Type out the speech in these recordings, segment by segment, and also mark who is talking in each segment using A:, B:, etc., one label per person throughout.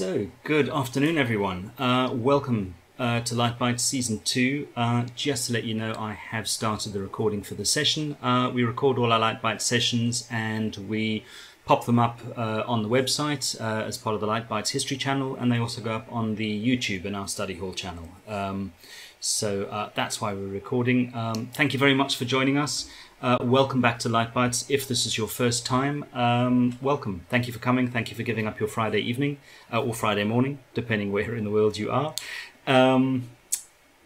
A: So, good afternoon, everyone. Uh, welcome uh, to Light Bytes Season 2. Uh, just to let you know, I have started the recording for the session. Uh, we record all our Light Bytes sessions and we pop them up uh, on the website uh, as part of the Light Bytes History channel, and they also go up on the YouTube and our Study Hall channel. Um, so that's why we're recording. Um, thank you very much for joining us. Uh, welcome back to Light Bytes. If this is your first time, um, welcome. Thank you for coming. Thank you for giving up your Friday evening uh, or Friday morning, depending where in the world you are. Um,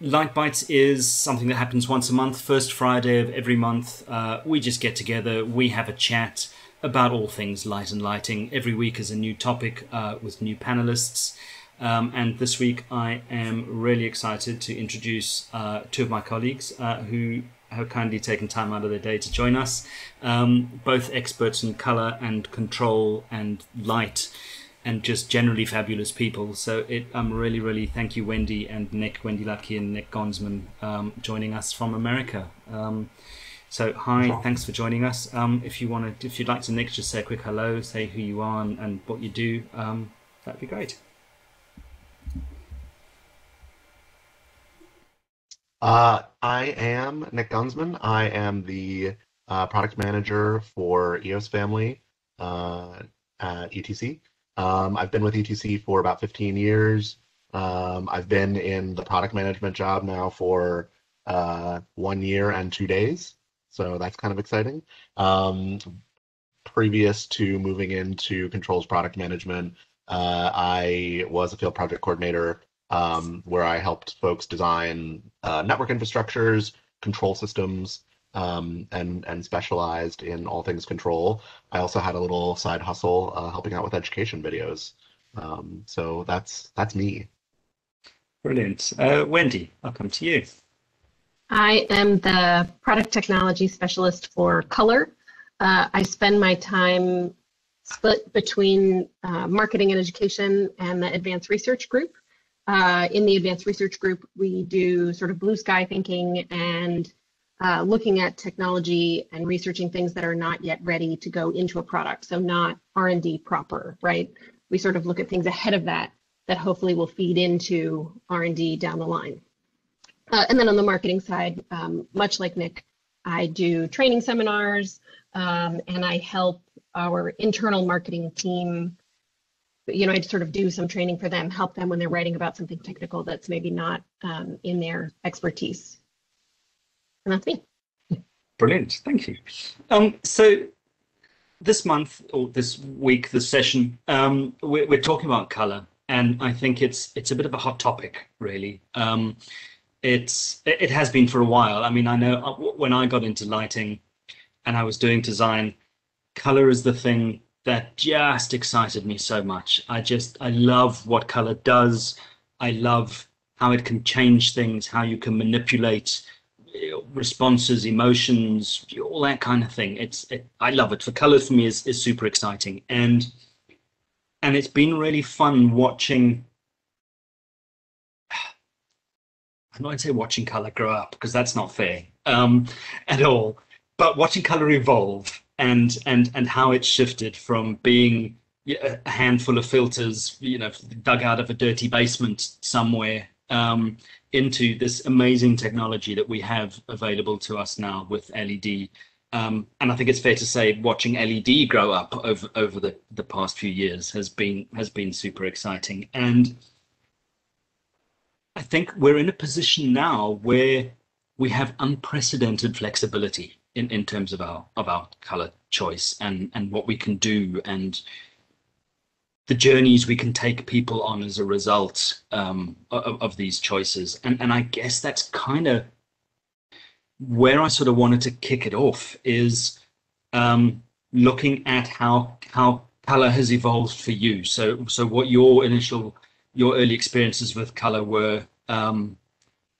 A: Light Bytes is something that happens once a month, first Friday of every month. Uh, we just get together, we have a chat about all things light and lighting. Every week is a new topic uh, with new panelists. Um, and this week, I am really excited to introduce uh, two of my colleagues uh, who have kindly taken time out of their day to join us. Um, both experts in color and control and light, and just generally fabulous people. So it, I'm um, really, really thank you, Wendy and Nick, Wendy Luedtke and Nick Gonsman, um, joining us from America. Um, so hi, thanks for joining us. Um, if you want to, if you'd like to, Nick, just say a quick hello, say who you are and, and what you do. Um, that'd be great.
B: Uh, I am Nick Gonsman. I am the uh, product manager for EOS Family uh, at ETC. Um, I've been with ETC for about 15 years. Um, I've been in the product management job now for uh, one year and two days, so that's kind of exciting. Um, previous to moving into controls product management, uh, I was a field project coordinator um, where I helped folks design uh, network infrastructures, control systems, um, and and specialized in all things control. I also had a little side hustle uh, helping out with education videos. Um, so that's that's me.
A: Brilliant, uh, Wendy. I'll come to you.
C: I am the product technology specialist for Color. Uh, I spend my time split between uh, marketing and education and the advanced research group. Uh, in the advanced research group, we do sort of blue sky thinking and uh, looking at technology and researching things that are not yet ready to go into a product. So not R&D proper, right? We sort of look at things ahead of that that hopefully will feed into R&D down the line. Uh, and then on the marketing side, um, much like Nick, I do training seminars um, and I help our internal marketing team you know, I'd sort of do some training for them, help them when they're writing about something technical that's maybe not um, in their expertise. And that's me.
A: Brilliant, thank you. Um, so this month or this week, this session, um, we're, we're, talking about color, and I think it's it's a bit of a hot topic, really. Um, it's it has been for a while. I mean, I know uh, when I got into lighting, and I was doing design, color is the thing that just excited me so much. I just, I love what color does. I love how it can change things, how you can manipulate responses, emotions, all that kind of thing. It's, it, I love it. For color for me is, is super exciting. And, and it's been really fun watching I'm not going to say watching color grow up because that's not fair um, at all. But watching color evolve and and and how it shifted from being a handful of filters, you know, dug out of a dirty basement somewhere, um, into this amazing technology that we have available to us now with LED. Um, and I think it's fair to say watching LED grow up over over the, the past few years has been has been super exciting. And I think we're in a position now where we have unprecedented flexibility in, in terms of our of our color choice and and what we can do and the journeys we can take people on as a result um, of, of, these choices. And and I guess that's kind of where I sort of wanted to kick it off is um, looking at how how color has evolved for you. So so what your initial your early experiences with color were um,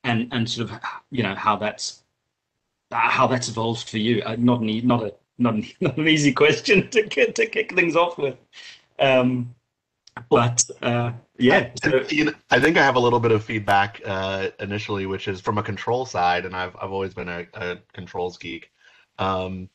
A: and and sort of you know how that's how that's evolved for you. Uh, not an not a not an, not an easy question to get, to kick things off with. Um, but uh, yeah,
B: so, I think I have a little bit of feedback uh, initially, which is from a control side, and I've I've always been a, a controls geek. Um,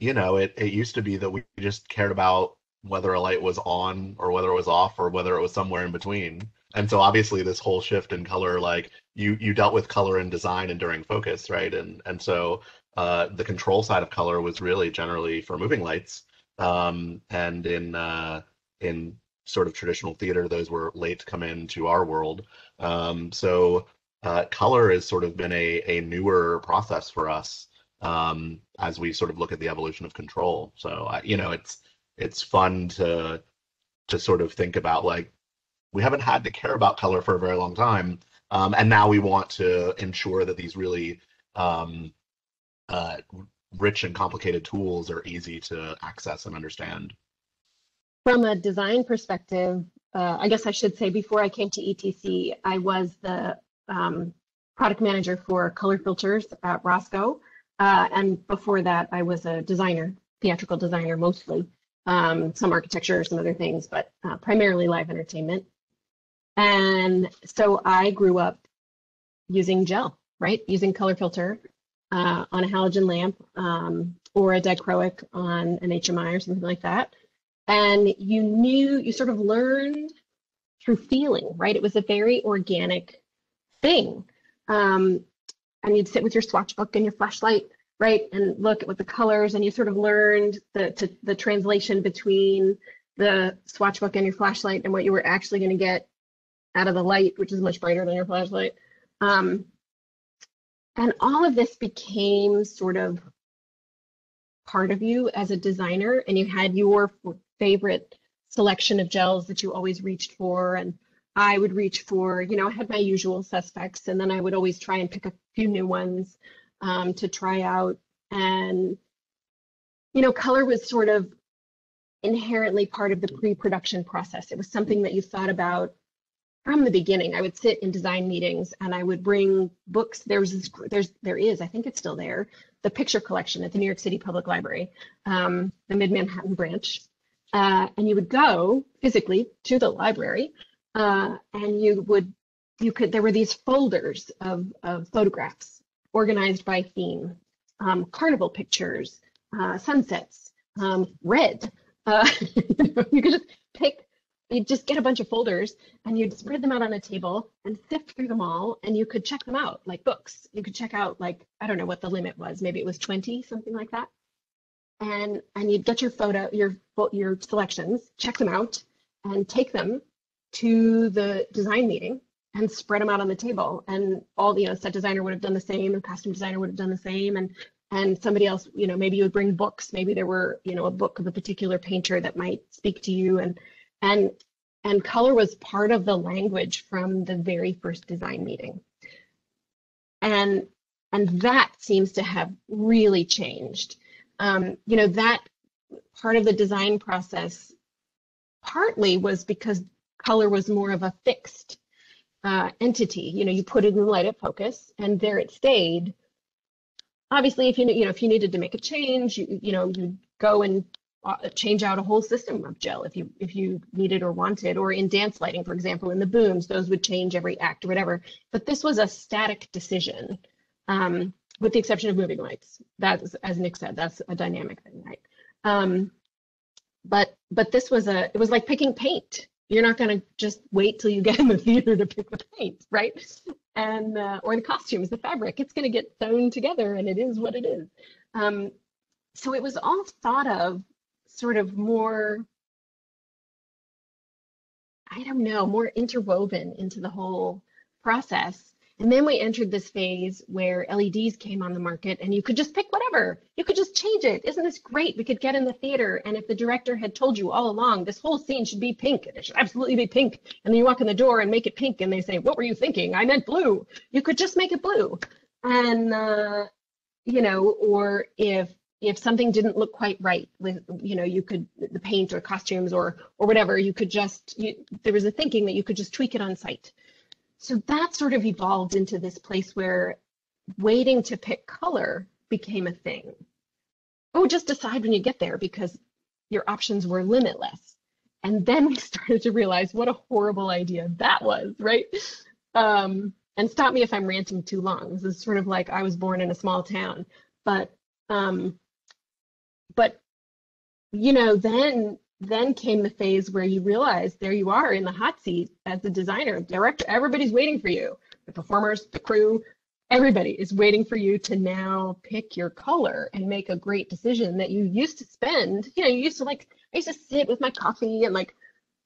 B: you know, it it used to be that we just cared about whether a light was on or whether it was off or whether it was somewhere in between. And so obviously this whole shift in color, like you you dealt with color and design and during focus, right? And and so uh, the control side of color was really generally for moving lights. Um, and in uh, in sort of traditional theater, those were late to come into our world. Um, so uh, color has sort of been a, a newer process for us um, as we sort of look at the evolution of control. So you know, it's it's fun to to sort of think about like we haven't had to care about color for a very long time, um, and now we want to ensure that these really um, uh, rich and complicated tools are easy to access and understand.
C: From a design perspective, uh, I guess I should say before I came to ETC, I was the um, product manager for color filters at Rosco. Uh, and before that, I was a designer, theatrical designer mostly, um, some architecture, some other things, but uh, primarily live entertainment. And so I grew up using gel, right? Using color filter uh, on a halogen lamp um, or a dichroic on an HMI or something like that. And you knew, you sort of learned through feeling, right? It was a very organic thing. Um, and you'd sit with your swatch book and your flashlight, right, and look at what the colors, and you sort of learned the to, the translation between the swatch book and your flashlight and what you were actually going to get out of the light, which is much brighter than your flashlight. Um, and all of this became sort of part of you as a designer, and you had your favorite selection of gels that you always reached for. And I would reach for, you know, I had my usual suspects, and then I would always try and pick a few new ones um, to try out. And, you know, color was sort of inherently part of the pre-production process. It was something that you thought about from the beginning. I would sit in design meetings and I would bring books. There's this, there's there is I think it's still there the picture collection at the New York City Public Library, um, the Mid Manhattan branch, uh, and you would go physically to the library uh, and you would you could there were these folders of, of photographs organized by theme, um, carnival pictures, uh, sunsets, um, red. Uh, you could just pick you'd just get a bunch of folders and you'd spread them out on a table and sift through them all and you could check them out like books. You could check out like i don't know what the limit was. Maybe it was 20 something like that. And and you'd get your photo your your selections check them out and take them to the design meeting and spread them out on the table. And all you know set designer would have done the same and costume designer would have done the same and and somebody else you know maybe you would bring books. Maybe there were you know a book of a particular painter that might speak to you and and and color was part of the language from the very first design meeting. And and that seems to have really changed. Um, you know that part of the design process partly was because color was more of a fixed uh, entity. You know you put it in the light at focus and there it stayed. Obviously if you you know if you needed to make a change you you know you go and uh, change out a whole system of gel if you if you needed or wanted or in dance lighting for example in the booms those would change every act or whatever. But this was a static decision um, with the exception of moving lights. That's as nick said that's a dynamic thing right? Um, but but this was a it was like picking paint. You're not going to just wait till you get in the theater to pick the paint right? And uh, or the costumes the fabric. It's going to get sewn together and it is what it is. Um, so it was all thought of sort of more, I don't know, more interwoven into the whole process. And then we entered this phase where LEDs came on the market and you could just pick whatever. You could just change it. Isn't this great? We could get in the theater. And if the director had told you all along, this whole scene should be pink, it should absolutely be pink. And then you walk in the door and make it pink and they say, what were you thinking? I meant blue. You could just make it blue. And, uh, you know, or if if something didn't look quite right with you know you could the paint or costumes or or whatever you could just you, there was a thinking that you could just tweak it on site. So that sort of evolved into this place where waiting to pick color became a thing. Oh just decide when you get there because your options were limitless. And then we started to realize what a horrible idea that was right? Um, and stop me if i'm ranting too long. This is sort of like i was born in a small town but um, but you know then then came the phase where you realize there you are in the hot seat as the designer, director, everybody's waiting for you. The performers, the crew, everybody is waiting for you to now pick your color and make a great decision that you used to spend. You know, you used to like, I used to sit with my coffee and like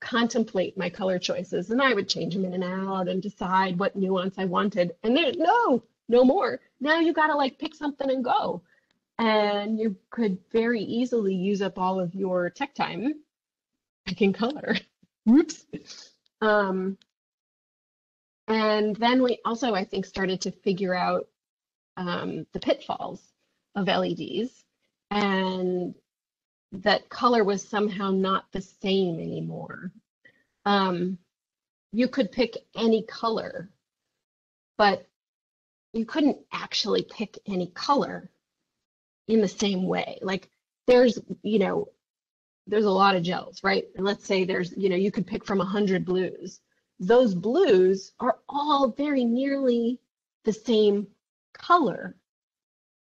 C: contemplate my color choices and I would change them in and out and decide what nuance I wanted. And there's no, no more. Now you got to like pick something and go. And you could very easily use up all of your tech time picking color. Whoops. Um, and then we also, I think, started to figure out um, the pitfalls of LEDs and that color was somehow not the same anymore. Um, you could pick any color, but you couldn't actually pick any color in the same way. Like there's, you know, there's a lot of gels, right? And let's say there's, you know, you could pick from a hundred blues those blues are all very nearly the same color.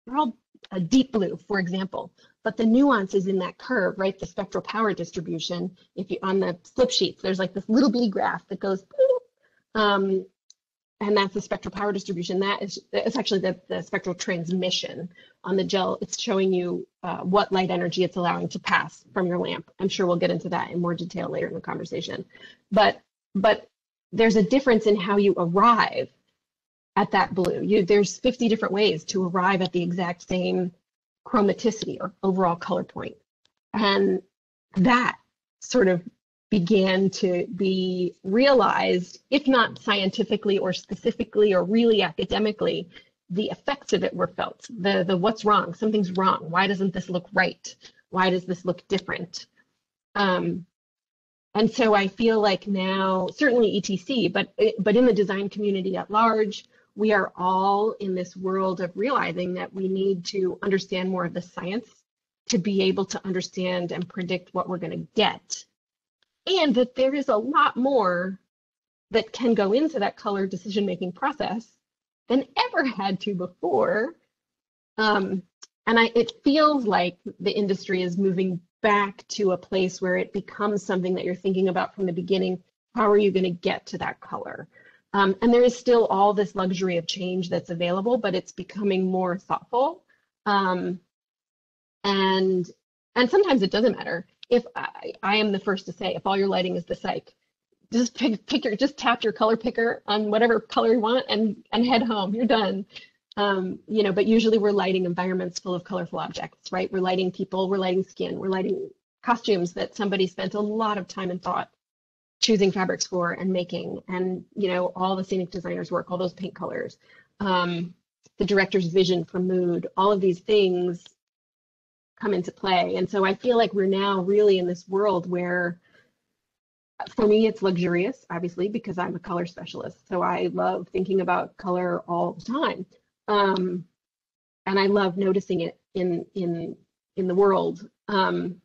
C: They're all a deep blue, for example, but the nuance is in that curve, right? The spectral power distribution. If you on the slip sheets, there's like this little bitty graph that goes, um, and that's the spectral power distribution. That is, it's actually the, the spectral transmission on the gel. It's showing you uh, what light energy it's allowing to pass from your lamp. I'm sure we'll get into that in more detail later in the conversation. But but there's a difference in how you arrive at that blue. You, there's 50 different ways to arrive at the exact same chromaticity or overall color point. And that sort of began to be realized, if not scientifically or specifically or really academically, the effects of it were felt. The, the what's wrong, something's wrong. Why doesn't this look right? Why does this look different? Um, and so I feel like now, certainly ETC, but but in the design community at large, we are all in this world of realizing that we need to understand more of the science to be able to understand and predict what we're going to get. And that there is a lot more that can go into that color decision making process than ever had to before. Um, and I, it feels like the industry is moving back to a place where it becomes something that you're thinking about from the beginning. How are you going to get to that color? Um, and there is still all this luxury of change that's available, but it's becoming more thoughtful. Um, and and sometimes it doesn't matter. If I, I am the first to say, if all your lighting is the cyc, just pick, pick your, just tap your color picker on whatever color you want and and head home. You're done. Um, you know, but usually we're lighting environments full of colorful objects, right? We're lighting people, we're lighting skin, we're lighting costumes that somebody spent a lot of time and thought choosing fabrics for and making, and you know, all the scenic designers work, all those paint colors, um, the director's vision for mood, all of these things come into play. And so I feel like we're now really in this world where for me, it's luxurious, obviously, because I'm a color specialist. So I love thinking about color all the time. Um, and I love noticing it in in in the world. Um,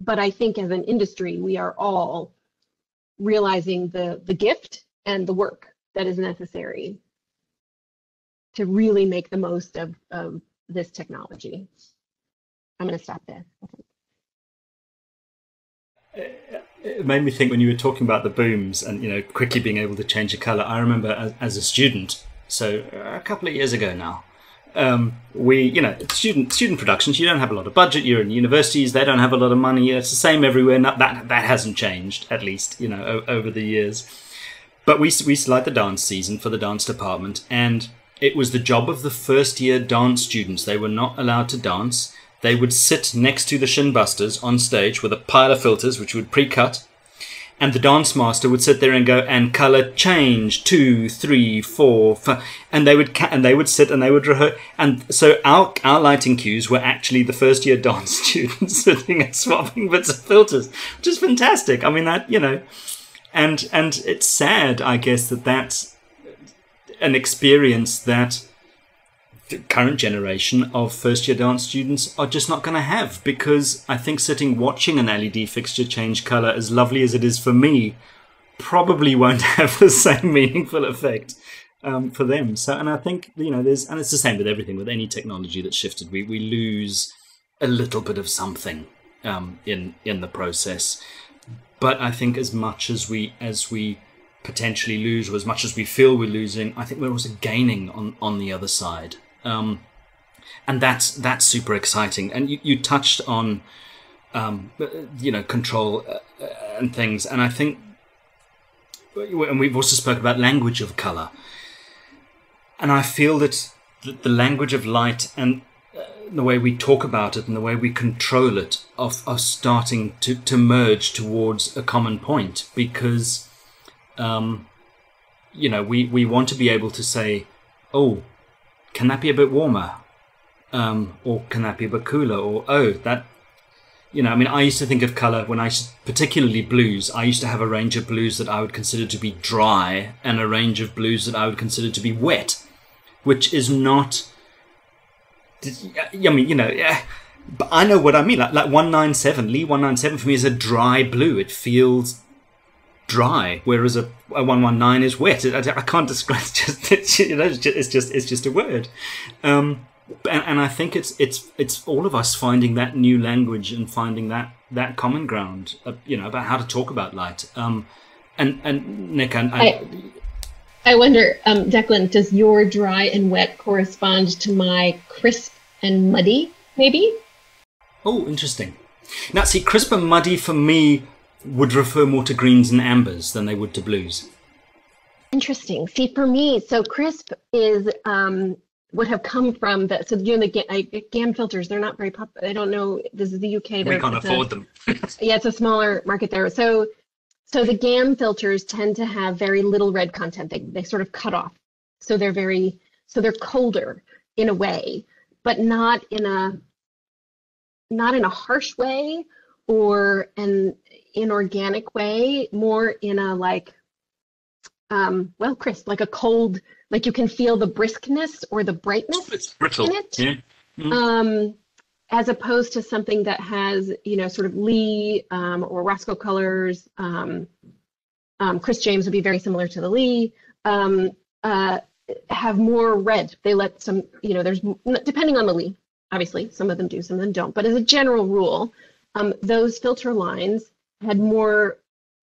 C: but I think as an industry, we are all realizing the the gift and the work that is necessary to really make the most of, of this technology. I'm going to stop there.
A: It made me think when you were talking about the booms and you know quickly being able to change a color. I remember as, a student so a couple of years ago now, um, we, you know, student student productions. You don't have a lot of budget. You're in universities; they don't have a lot of money. It's the same everywhere. Not, that that hasn't changed, at least, you know, over the years. But we we light the dance season for the dance department, and it was the job of the first year dance students. They were not allowed to dance. They would sit next to the shinbusters on stage with a pile of filters, which would pre-cut. And the dance master would sit there and go and color change two three four five and they would ca- and they would sit and they would rehearse and so our our lighting cues were actually the first year dance students sitting and swapping bits of filters which is fantastic. I mean that you know and and it's sad i guess that that's an experience that the current generation of first year dance students are just not going to have because I think sitting watching an LED fixture change color, as lovely as it is for me, probably won't have the same meaningful effect um, for them. So, and I think you know, there's, and it's the same with everything with any technology that's shifted. We we lose a little bit of something um, in in the process. But I think as much as we as we potentially lose, or as much as we feel we're losing, I think we're also gaining on on the other side. Um, and that's that's super exciting. And you, you touched on, um, you know, control uh, and things, and I think, and we've also spoke about language of color, and I feel that the language of light and uh, the way we talk about it and the way we control it are, are starting to, to merge towards a common point because um, you know we, we want to be able to say oh can that be a bit warmer um, or can that be a bit cooler or oh that you know i mean i used to think of color when i particularly blues i used to have a range of blues that i would consider to be dry and a range of blues that i would consider to be wet which is not I mean, you know, yeah, but I know what I mean. Like, like 197, Lee 197 for me is a dry blue. It feels dry, whereas a, a 119 is wet. I, I can't describe. It's just, it's, you know, it's just, it's just, it's just a word. Um, and, and I think it's it's it's all of us finding that new language and finding that that common ground, uh, you know, about how to talk about light. Um, and and Nick, and I,
C: I, I wonder, um, Declan, does your dry and wet correspond to my crisp and muddy, maybe?
A: Oh, interesting. Now, see, crisp and muddy for me would refer more to greens and ambers than they would to blues.
C: Interesting. See, for me, so crisp is um, would have come from the so you know the I, GAM filters. They're not very popular. I don't know. This is the UK.
A: We can't afford a, them.
C: yeah, it's a smaller market there. So, so the GAM filters tend to have very little red content. They they sort of cut off. So they're very so they're colder in a way but not in a not in a harsh way or an inorganic way, more in a like um, well, Chris, like a cold, like you can feel the briskness or the brightness
A: it's brittle. in it. Yeah.
C: Mm-hmm. Um, as opposed to something that has, you know, sort of Lee um, or Rosco colors. Um, um, Chris James would be very similar to the Lee. Um, uh, have more red. They let some, you know, there's depending on the Lee, obviously, some of them do, some of them don't. But as a general rule, um, those filter lines had more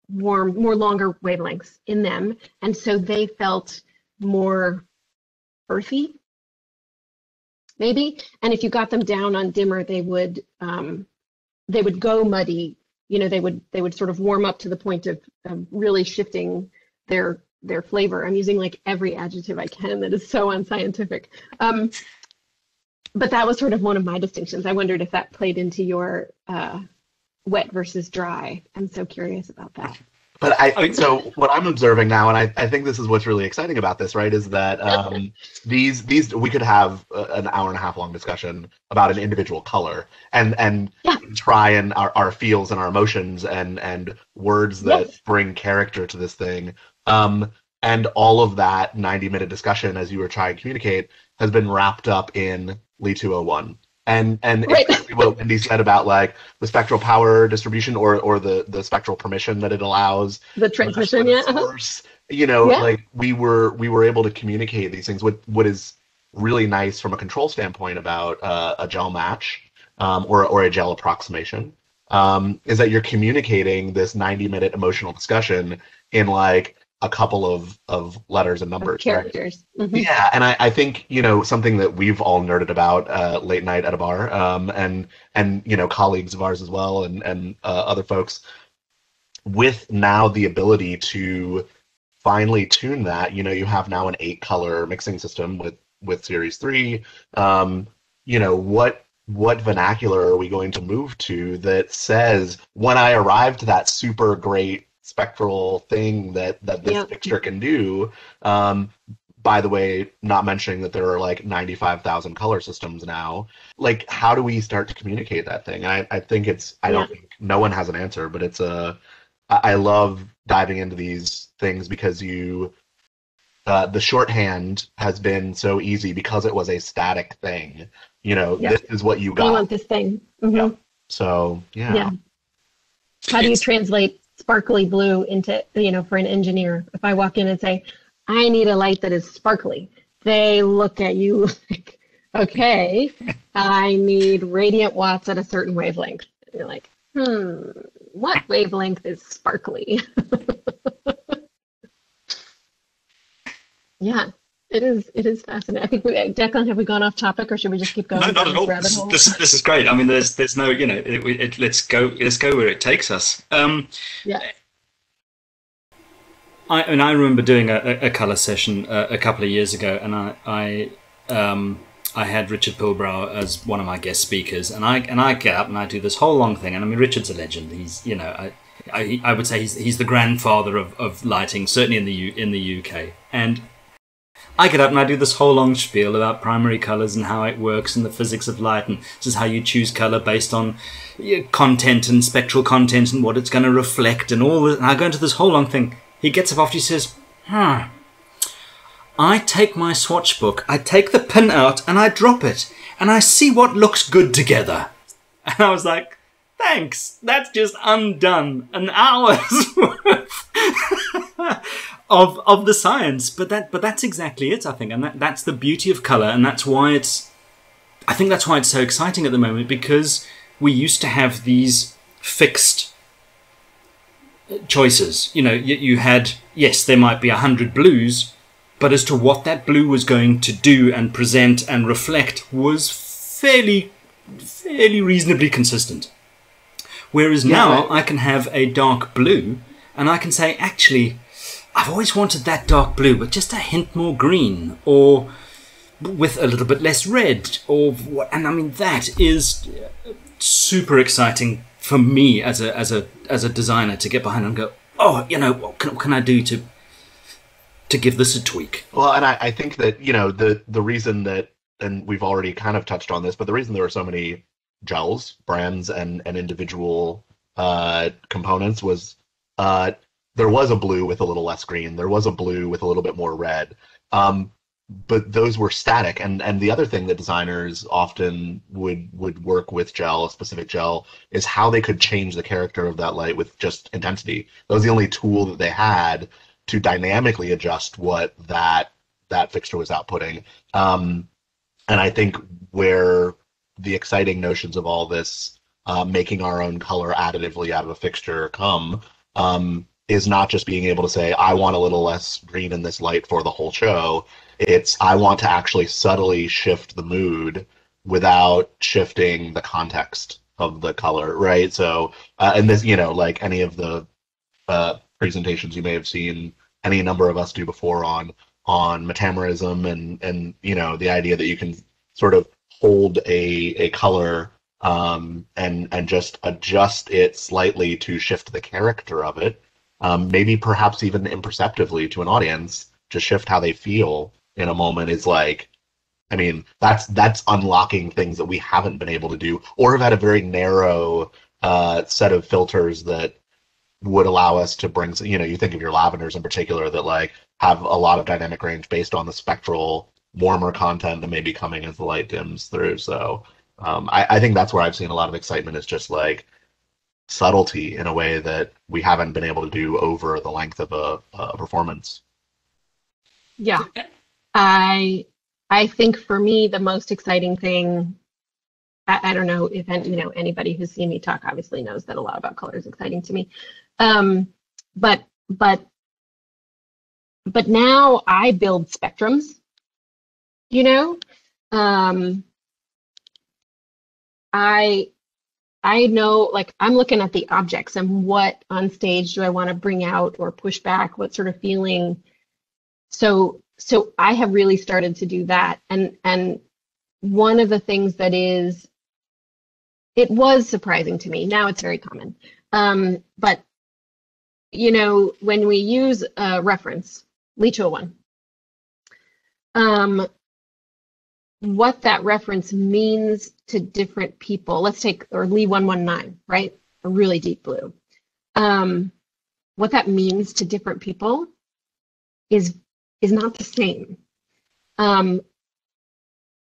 C: warm, more longer wavelengths in them, and so they felt more earthy, maybe. And if you got them down on dimmer, they would um, they would go muddy. You know, they would they would sort of warm up to the point of, of really shifting their their flavor. I'm using like every adjective I can that is so unscientific. Um, but that was sort of one of my distinctions. I wondered if that played into your uh, wet versus dry. I'm so curious about that.
B: But I so. What I'm observing now, and I, I think this is what's really exciting about this, right, is that um, these these we could have an hour and a half long discussion about an individual color and and
C: yeah.
B: try and our, our feels and our emotions and and words that yes. bring character to this thing um, and all of that 90 minute discussion, as you were trying to communicate, has been wrapped up in Lee 201. And and right. exactly what Wendy said about like the spectral power distribution or or the the spectral permission that it allows.
C: The transmission, yeah.
B: Source, you know, yeah. like we were we were able to communicate these things. What what is really nice from a control standpoint about uh, a gel match um, or or a gel approximation um, is that you're communicating this 90 minute emotional discussion in like a couple of of letters and numbers
C: characters
B: right? mm-hmm. yeah and I, I think you know something that we've all nerded about uh, late night at a bar um, and and you know colleagues of ours as well and and uh, other folks with now the ability to finally tune that you know you have now an eight color mixing system with with series 3 um, you know what what vernacular are we going to move to that says when i arrived to that super great spectral thing that that this yep. fixture can do. Um, by the way, not mentioning that there are like 95,000 color systems now. Like, how do we start to communicate that thing? I, I think it's, I yeah. don't think no one has an answer, but it's a, I love diving into these things because you, uh, the shorthand has been so easy because it was a static thing. You know, this is what you got.
C: You want this thing. Mm-hmm. Yeah.
B: So, yeah. Yeah.
C: How do you translate sparkly blue into, you know, for an engineer. If I walk in and say, I need a light that is sparkly, they look at you like, okay, I need radiant watts at a certain wavelength. You're like, hmm, what wavelength is sparkly? yeah, it is. It is fascinating. I think we, Declan, have we gone off topic, or should we just keep going?
A: No, not at all. This, this, this, is great. I mean, there's there's no, you know, it, it, let's go let's go where it takes us. Um,
C: yeah.
A: I and I remember doing a, a color session uh, a couple of years ago, and I I um, I had Richard Pilbrow as one of my guest speakers, and I and I get up and I do this whole long thing, and I mean Richard's a legend. He's you know I I, I would say he's he's the grandfather of, of lighting, certainly in the U, in the UK, and I get up and I do this whole long spiel about primary colors and how it works and the physics of light, and this is how you choose color based on content and spectral content and what it's going to reflect and all. This, and I go into this whole long thing. He gets up after he says, "Hmm." I take my swatch book, I take the pin out, and I drop it, and I see what looks good together. And I was like, thanks, that's just undone an hour's worth of of the science. But that but that's exactly it, I think, and that, that's the beauty of colour, and that's why it's I think that's why it's so exciting at the moment because we used to have these fixed choices. You know, you, you had yes, there might be a hundred blues, but as to what that blue was going to do and present and reflect was fairly fairly reasonably consistent. Whereas yeah, now I can have a dark blue and I can say, actually, I've always wanted that dark blue, but just a hint more green, or with a little bit less red, or and I mean that is super exciting for me as a as a as a designer to get behind and go, oh, you know, what can, what can I do to to give this a tweak.
B: Well, and I, I think that you know the the reason that, and we've already kind of touched on this, but the reason there are so many gels, brands, and and individual uh, components was uh, there was a blue with a little less green, there was a blue with a little bit more red. Um, but those were static and and the other thing that designers often would would work with gel a specific gel is how they could change the character of that light with just intensity that was the only tool that they had to dynamically adjust what that that fixture was outputting. Um, and I think where the exciting notions of all this uh, making our own color additively out of a fixture come um, is not just being able to say I want a little less green in this light for the whole show. It's I want to actually subtly shift the mood without shifting the context of the color, right? So, uh, and this, you know, like any of the uh, presentations you may have seen any number of us do before on on metamerism and and you know the idea that you can sort of hold a a color um, and and just adjust it slightly to shift the character of it, um, maybe perhaps even imperceptibly to an audience to shift how they feel in a moment is like, I mean that's that's unlocking things that we haven't been able to do or have had a very narrow uh, set of filters that would allow us to bring you know you think of your lavenders in particular that like have a lot of dynamic range based on the spectral warmer content that may be coming as the light dims through. So um, I, I think that's where i've seen a lot of excitement is just like subtlety in a way that we haven't been able to do over the length of a, a performance.
C: Yeah. I i think for me the most exciting thing I, I, don't know if you know anybody who's seen me talk obviously knows that a lot about color is exciting to me. Um, but but but now I build spectrums. You know, um, I I know like I'm looking at the objects and what on stage do I want to bring out or push back? What sort of feeling? So so I have really started to do that, and and one of the things that is it was surprising to me. Now it's very common. Um, but you know, when we use a reference, Lee one, um, what that reference means to different people. Let's take, or Lee 119, right? A really deep blue. Um, what that means to different people is is not the same. Um,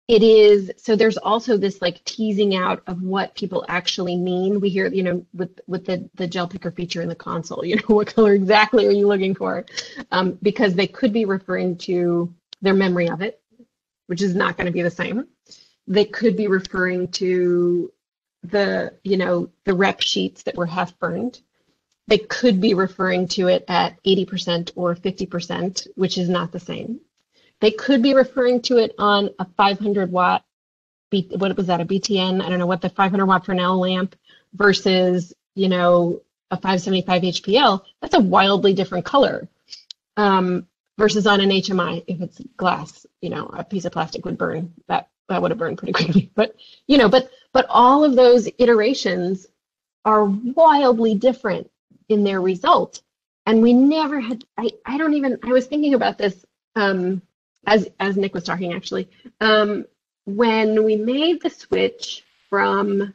C: it is so there's also this like teasing out of what people actually mean we hear you know with with the the gel picker feature in the console you know what color exactly are you looking for um, because they could be referring to their memory of it which is not going to be the same. They could be referring to the you know the rep sheets that were half burned. They could be referring to it at 80% or 50% which is not the same. They could be referring to it on a 500 watt B, what was that a btn i don't know what the 500 watt fresnel lamp versus you know a 575 hpl that's a wildly different color. Um, versus on an hmi if it's glass you know a piece of plastic would burn that that would have burned pretty quickly but you know but but all of those iterations are wildly different in their result. And we never had, I, I don't even, I was thinking about this um, as, as Nick was talking actually. Um, when we made the switch from,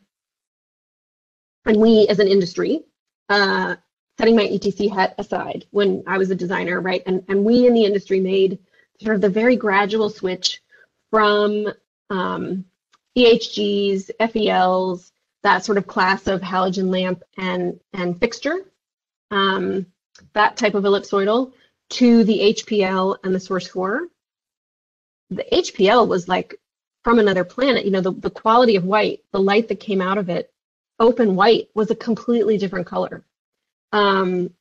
C: and we as an industry, uh, setting my ETC hat aside when I was a designer, right? And, and we in the industry made sort of the very gradual switch from um, EHGs, FELs, that sort of class of halogen lamp and, and fixture, um, that type of ellipsoidal, to the HPL and the source 4. The HPL was like from another planet. You know, the, the quality of white, the light that came out of it, open white, was a completely different color. Um,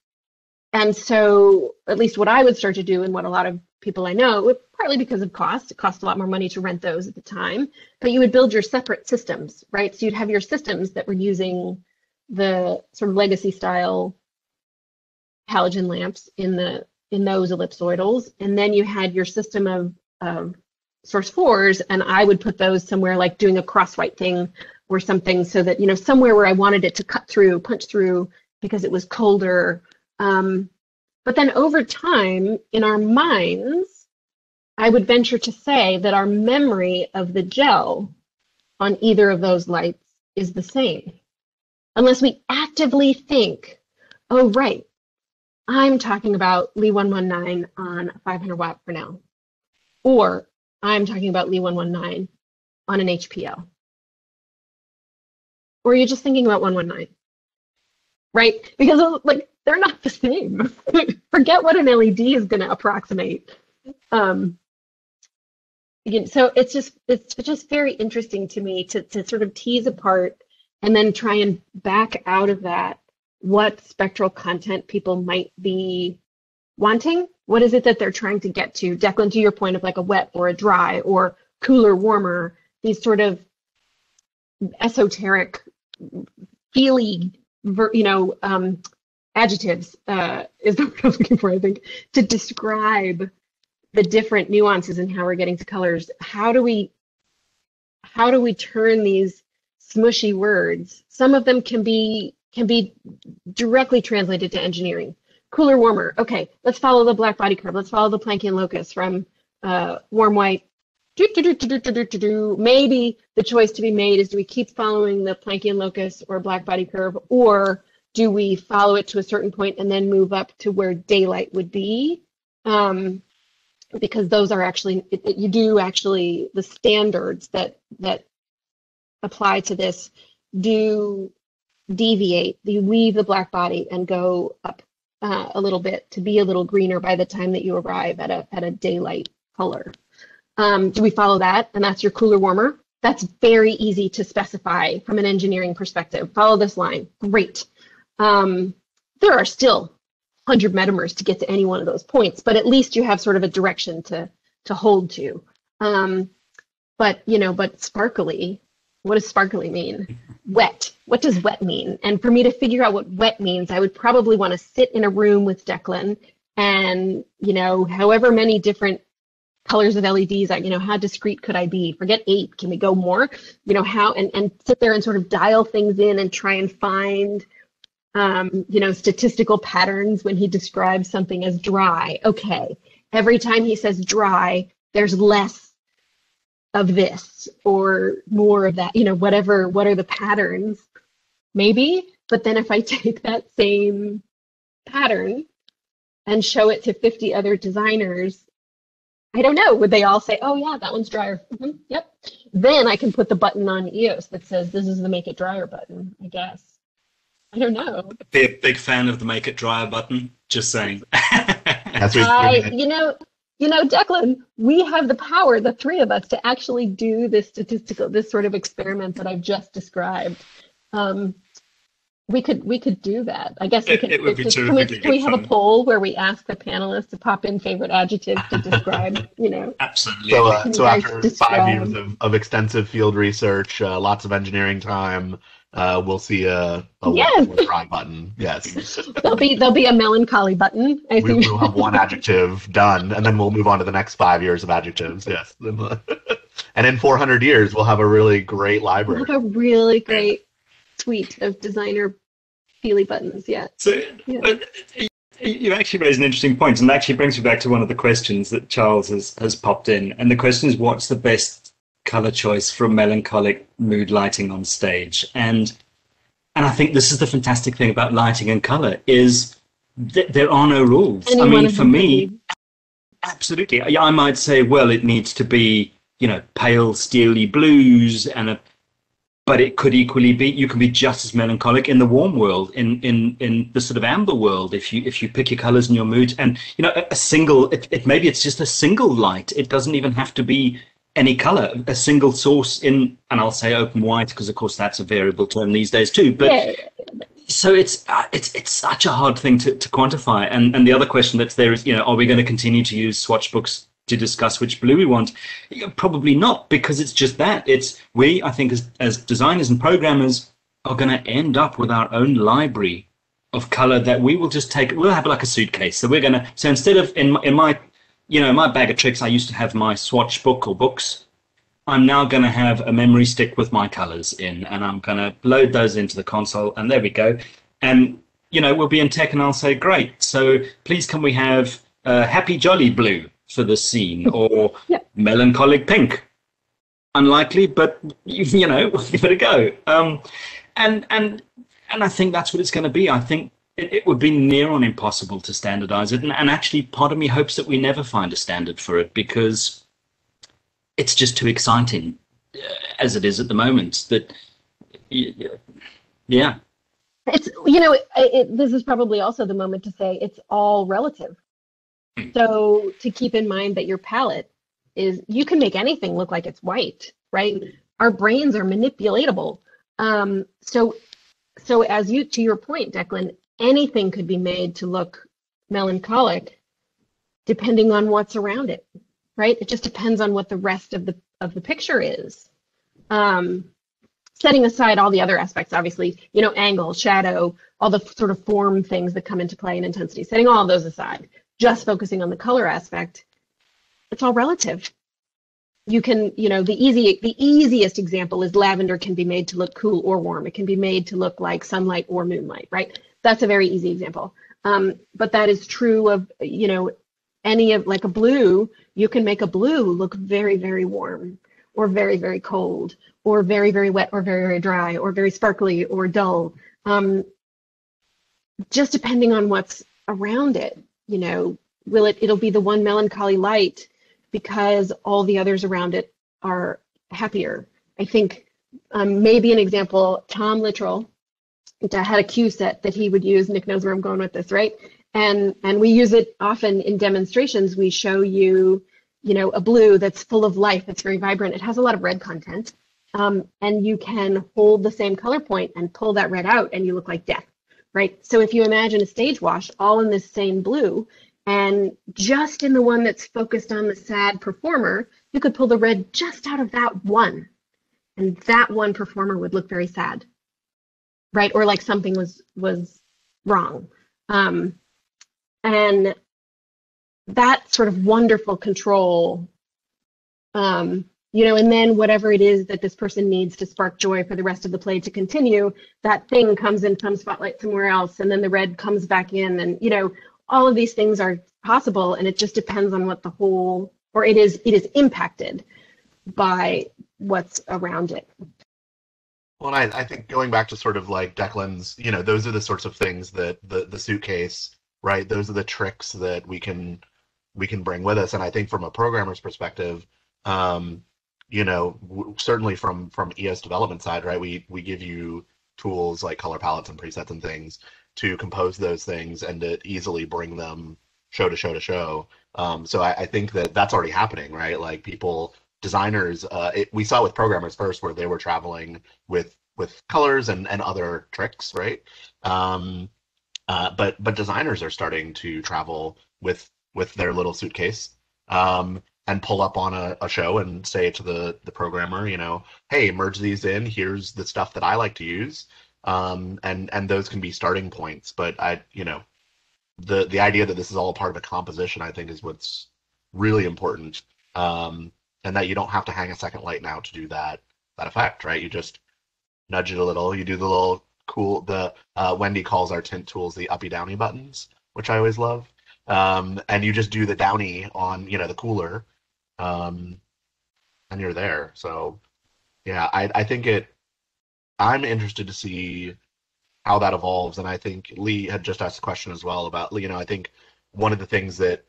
C: and so, at least what I would start to do, and what a lot of people I know, partly because of cost. It cost a lot more money to rent those at the time, but you would build your separate systems, right? So you'd have your systems that were using the sort of legacy style halogen lamps in the in those ellipsoidals, and then you had your system of, of source fours, and I would put those somewhere like doing a cross white thing or something, so that you know somewhere where I wanted it to cut through, punch through because it was colder. Um, but then over time, in our minds, I would venture to say that our memory of the gel on either of those lights is the same. Unless we actively think, oh, right, I'm talking about Lee 119 on a 500 watt fresnel, or I'm talking about Lee 119 on an HPL. Or you're just thinking about 119, right? Because like they're not the same. Forget what an LED is going to approximate. Um, so it's just it's just very interesting to me to to sort of tease apart and then try and back out of that what spectral content people might be wanting. What is it that they're trying to get to? Declan, to your point of like a wet or a dry or cooler, warmer, these sort of esoteric, feely, you know, um, adjectives uh, is the word I was looking for, I think, to describe the different nuances in how we're getting to colors. How do we how do we turn these smushy words? Some of them can be can be directly translated to engineering. Cooler, warmer. Okay, let's follow the black body curve. Let's follow the Planckian locus from uh, warm white. Do, do, do, Maybe the choice to be made is do we keep following the Planckian locus or black body curve, or do we follow it to a certain point and then move up to where daylight would be? Um, because those are actually it, it, you do actually the standards that that apply to this do deviate. You leave the black body and go up uh, a little bit to be a little greener by the time that you arrive at a at a daylight color. Um, do we follow that? And that's your cooler warmer. That's very easy to specify from an engineering perspective. Follow this line. Great. Um, there are still 100 metamers to get to any one of those points, but at least you have sort of a direction to to hold to. Um, but you know, but sparkly. What does sparkly mean? Wet. What does wet mean? And for me to figure out what wet means, I would probably want to sit in a room with Declan and you know, however many different colors of LEDs, you know, how discrete could I be? Forget eight, can we go more? You know, how and, and sit there and sort of dial things in and try and find um, you know, statistical patterns when he describes something as dry. Okay, every time he says dry, there's less of this or more of that, you know, whatever, what are the patterns? Maybe, but then if I take that same pattern and show it to 50 other designers, I don't know, would they all say, oh yeah, that one's drier? Mm-hmm, yep. Then I can put the button on EOS that says this is the make it drier button, I guess. I don't know.
A: Be a big fan of the make it drier button. Just saying.
C: That's I, you know, you know, Declan, we have the power, the three of us, to actually do this statistical, this sort of experiment that I've just described. Um, we could we could do that. I guess we could.
A: it would be
C: just- can we, can we
A: good
C: have a poll where we ask the panelists to pop in favorite adjectives to describe, you know?
A: Absolutely.
B: So, uh, so after
C: describe-
B: five years of, of extensive field research, uh, lots of engineering time, uh, we'll see a, a
C: Yes.
B: try button. Yes.
C: There'll be there'll be a melancholy button. I
B: we,
C: think.
B: we'll have one adjective done, and then we'll move on to the next five years of adjectives. Yes. and in 400 years, we'll have a really great
C: We'll
B: library.
C: have a really great suite of designer feely buttons. Yeah.
A: So,
C: Yeah.
A: Uh, you actually raise an interesting point, and that actually brings me back to one of the questions that Charles has, has popped in. And the question is, what's the best color choice for melancholic mood lighting on stage? And and I think this is the fantastic thing about lighting and color is th- there are no rules. I mean, for me, Absolutely. Yeah, I might say, well, it needs to be, you know, pale, steely blues, and a, but it could equally be. You can be just as melancholic in the warm world, in in in the sort of amber world. If you if you pick your colors and your moods, and you know, a, a single. It, it maybe it's just a single light. It doesn't even have to be any color. A single source in, and I'll say open white because of course that's a variable term these days too. But
C: yeah,
A: so it's uh, it's it's such a hard thing to, to quantify and and the other question that's there is you know are we going to continue to use swatch books to discuss which blue we want. Probably not because it's just that. It's we i think as as designers and programmers are going to end up with our own library of color that we will just take we'll have like a suitcase. So we're going to so instead of in my, in my you know my bag of tricks i used to have my swatch book or books. I'm now going to have a memory stick with my colors in, and I'm going to load those into the console, and there we go. And you know, we'll be in tech, and I'll say, "Great! So please, can we have uh, happy jolly blue for the scene, or
C: Yeah.
A: melancholic pink?" Unlikely, but you, know, give it a go. Um, and and and I think that's what it's going to be. I think it, it would be near on impossible to standardize it, and, and actually, part of me hopes that we never find a standard for it because it's just too exciting uh, as it is at the moment that yeah
C: it's you know it, it, this is probably also the moment to say it's all relative. So to keep in mind that your palette is you can make anything look like it's white right? Our brains are manipulatable. Um, so so as you to your point declan anything could be made to look melancholic depending on what's around it right? It just depends on what the rest of the of the picture is. Um, setting aside all the other aspects, obviously, you know, angle, shadow, all the sort of form things that come into play and intensity, setting all of those aside, just focusing on the color aspect, it's all relative. You can, you know, the easy, the easiest example is lavender can be made to look cool or warm. It can be made to look like sunlight or moonlight, right? That's a very easy example. Um, but that is true of, you know, any of like a blue, you can make a blue look very, very warm or very, very cold or very, very wet or very, very dry or very sparkly or dull. Um, just depending on what's around it, you know, will it, it'll be the one melancholy light because all the others around it are happier. I think um, maybe an example, Tom Littrell had a cue set that he would use. Nick knows where I'm going with this, right? And and we use it often in demonstrations. We show you, you know, a blue that's full of life, that's very vibrant. It has a lot of red content, um, and you can hold the same color point and pull that red out, and you look like death, right? So if you imagine a stage wash all in this same blue, and just in the one that's focused on the sad performer, you could pull the red just out of that one, and that one performer would look very sad, right? Or like something was was wrong. Um, and that sort of wonderful control um, you know and then whatever it is that this person needs to spark joy for the rest of the play to continue that thing comes in some spotlight somewhere else and then the red comes back in and you know all of these things are possible and it just depends on what the whole or it is it is impacted by what's around it
B: Well, I, I think going back to sort of like Declan's, you know, those are the sorts of things that the the suitcase, right? Those are the tricks that we can we can bring with us. And I think from a programmer's perspective, um, you know, w- certainly from from Eos development side, right? We we give you tools like color palettes and presets and things to compose those things and to easily bring them show to show to show. Um, so I, I think that that's already happening, right? Like people, designers, uh, it, we saw with programmers first where they were traveling with with colors and and other tricks, right? Um, uh, but but designers are starting to travel with with their little suitcase um, and pull up on a, a show and say to the the programmer, you know, hey, merge these in. Here's the stuff that I like to use, um, and and those can be starting points. But I, you know, the the idea that this is all part of a composition, I think, is what's really important, um, and that you don't have to hang a second light now to do that that effect, right? You just nudge it a little. You do the little cool. The uh, Wendy calls our tint tools the uppy downy buttons, which I always love. Um, and you just do the downy on you know the cooler, um, and you're there. So yeah, I I think it. I'm interested to see how that evolves, and I think Lee had just asked a question as well about you know I think one of the things that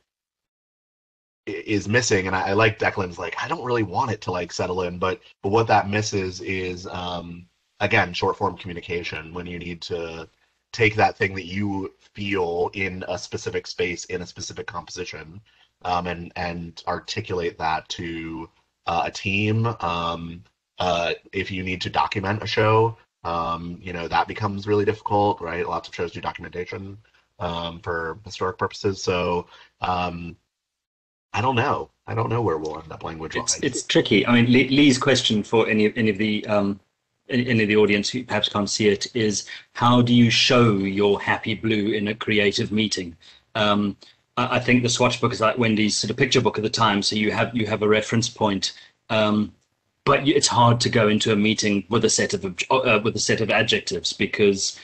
B: is missing and I, I, like declan's like i don't really want it to like settle in but but what that misses is um again short form communication when you need to take that thing that you feel in a specific space in a specific composition um, and and articulate that to uh, a team. Um, uh, if you need to document a show um, you know that becomes really difficult right? Lots of shows do documentation um, for historic purposes. So um, i don't know. I don't know where we'll end up language
A: wise it's, it's tricky. I mean lee's question for any any of the um, any of the audience who perhaps can't see it is how do you show your happy blue in a creative meeting? Um, I, think the swatch book is like Wendy's sort of picture book at the time, so you have you have a reference point. Um, but it's hard to go into a meeting with a set of uh, with a set of adjectives because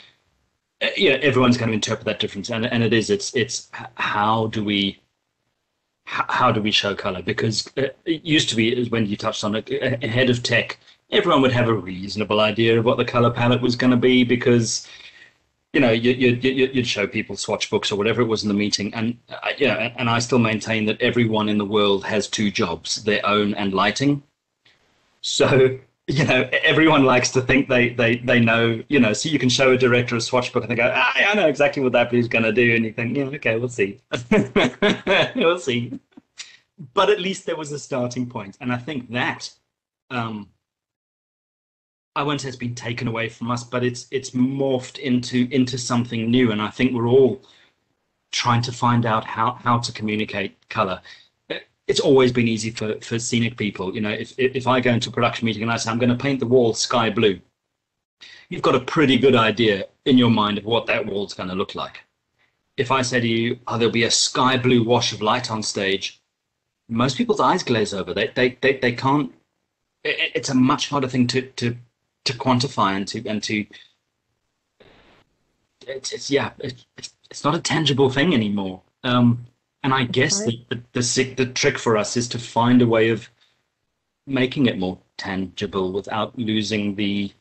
A: uh, everyone's going to interpret that difference, and and it is it's it's how do we how do we show color because uh, it used to be as Wendy touched on it ahead of tech everyone would have a reasonable idea of what the color palette was going to be because you know you, you, you'd show people swatch books or whatever it was in the meeting and uh, you know and i still maintain that everyone in the world has two jobs their own and lighting. So you know everyone likes to think they they they know you know so you can show a director a swatch book and they go ah, i know exactly what that blue's going to do and you think yeah okay we'll see. We'll see. But at least there was a starting point and i think that um, I won't say it's been taken away from us, but it's it's morphed into into something new, and I think we're all trying to find out how how to communicate color. It's always been easy for for scenic people. You know, if if I go into a production meeting and I say I'm going to paint the wall sky blue, you've got a pretty good idea in your mind of what that wall's going to look like. If I say to you, oh, there'll be a sky blue wash of light on stage, most people's eyes glaze over. They they they, they can't. It's a much harder thing to to to quantify and to and to it's, it's yeah it's, it's not a tangible thing anymore. Um, and i guess right. the, the, the, the trick for us is to find a way of making it more tangible without losing the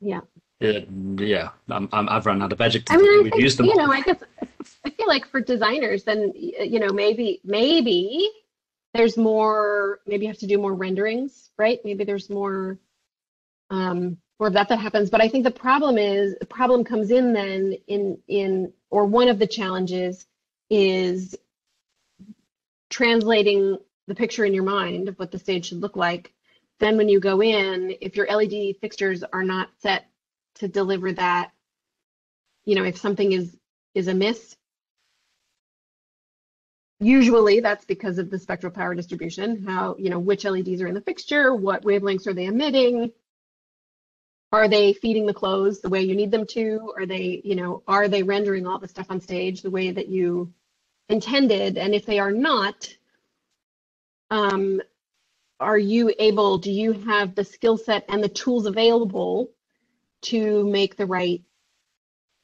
C: yeah.
A: uh, yeah I'm, i have run out of adjectives.
C: I mean I think, you know i guess i feel like for designers then you know maybe maybe there's more maybe you have to do more renderings right? Maybe there's more um more of that that happens. But i think the problem is the problem comes in then in in or one of the challenges is translating the picture in your mind of what the stage should look like. Then when you go in if your led fixtures are not set to deliver that you know if something is is amiss Usually that's because of the spectral power distribution, how, you know, which LEDs are in the fixture, what wavelengths are they emitting? Are they feeding the clothes the way you need them to? Are they, you know, are they rendering all the stuff on stage the way that you intended? And if they are not, um, are you able, do you have the skill set and the tools available to make the right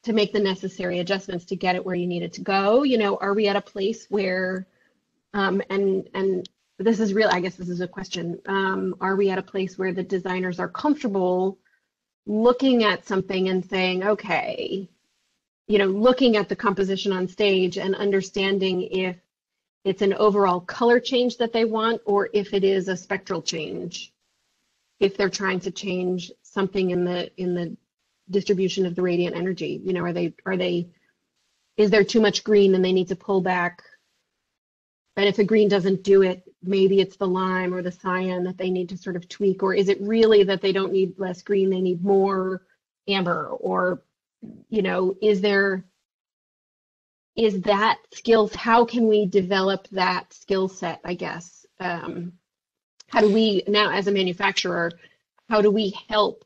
C: to make the necessary adjustments to get it where you need it to go? You know, are we at a place where, um, and and this is real. I guess this is a question. Um, are we at a place where the designers are comfortable looking at something and saying, okay, you know, looking at the composition on stage and understanding if it's an overall color change that they want or if it is a spectral change if they're trying to change something in the in the distribution of the radiant energy? You know, are they are they is there too much green and they need to pull back? But if the green doesn't do it, maybe it's the lime or the cyan that they need to sort of tweak, or is it really that they don't need less green, they need more amber, or you know, is there is that skills? How can we develop that skill set? I guess. Um, how do we now, as a manufacturer, how do we help?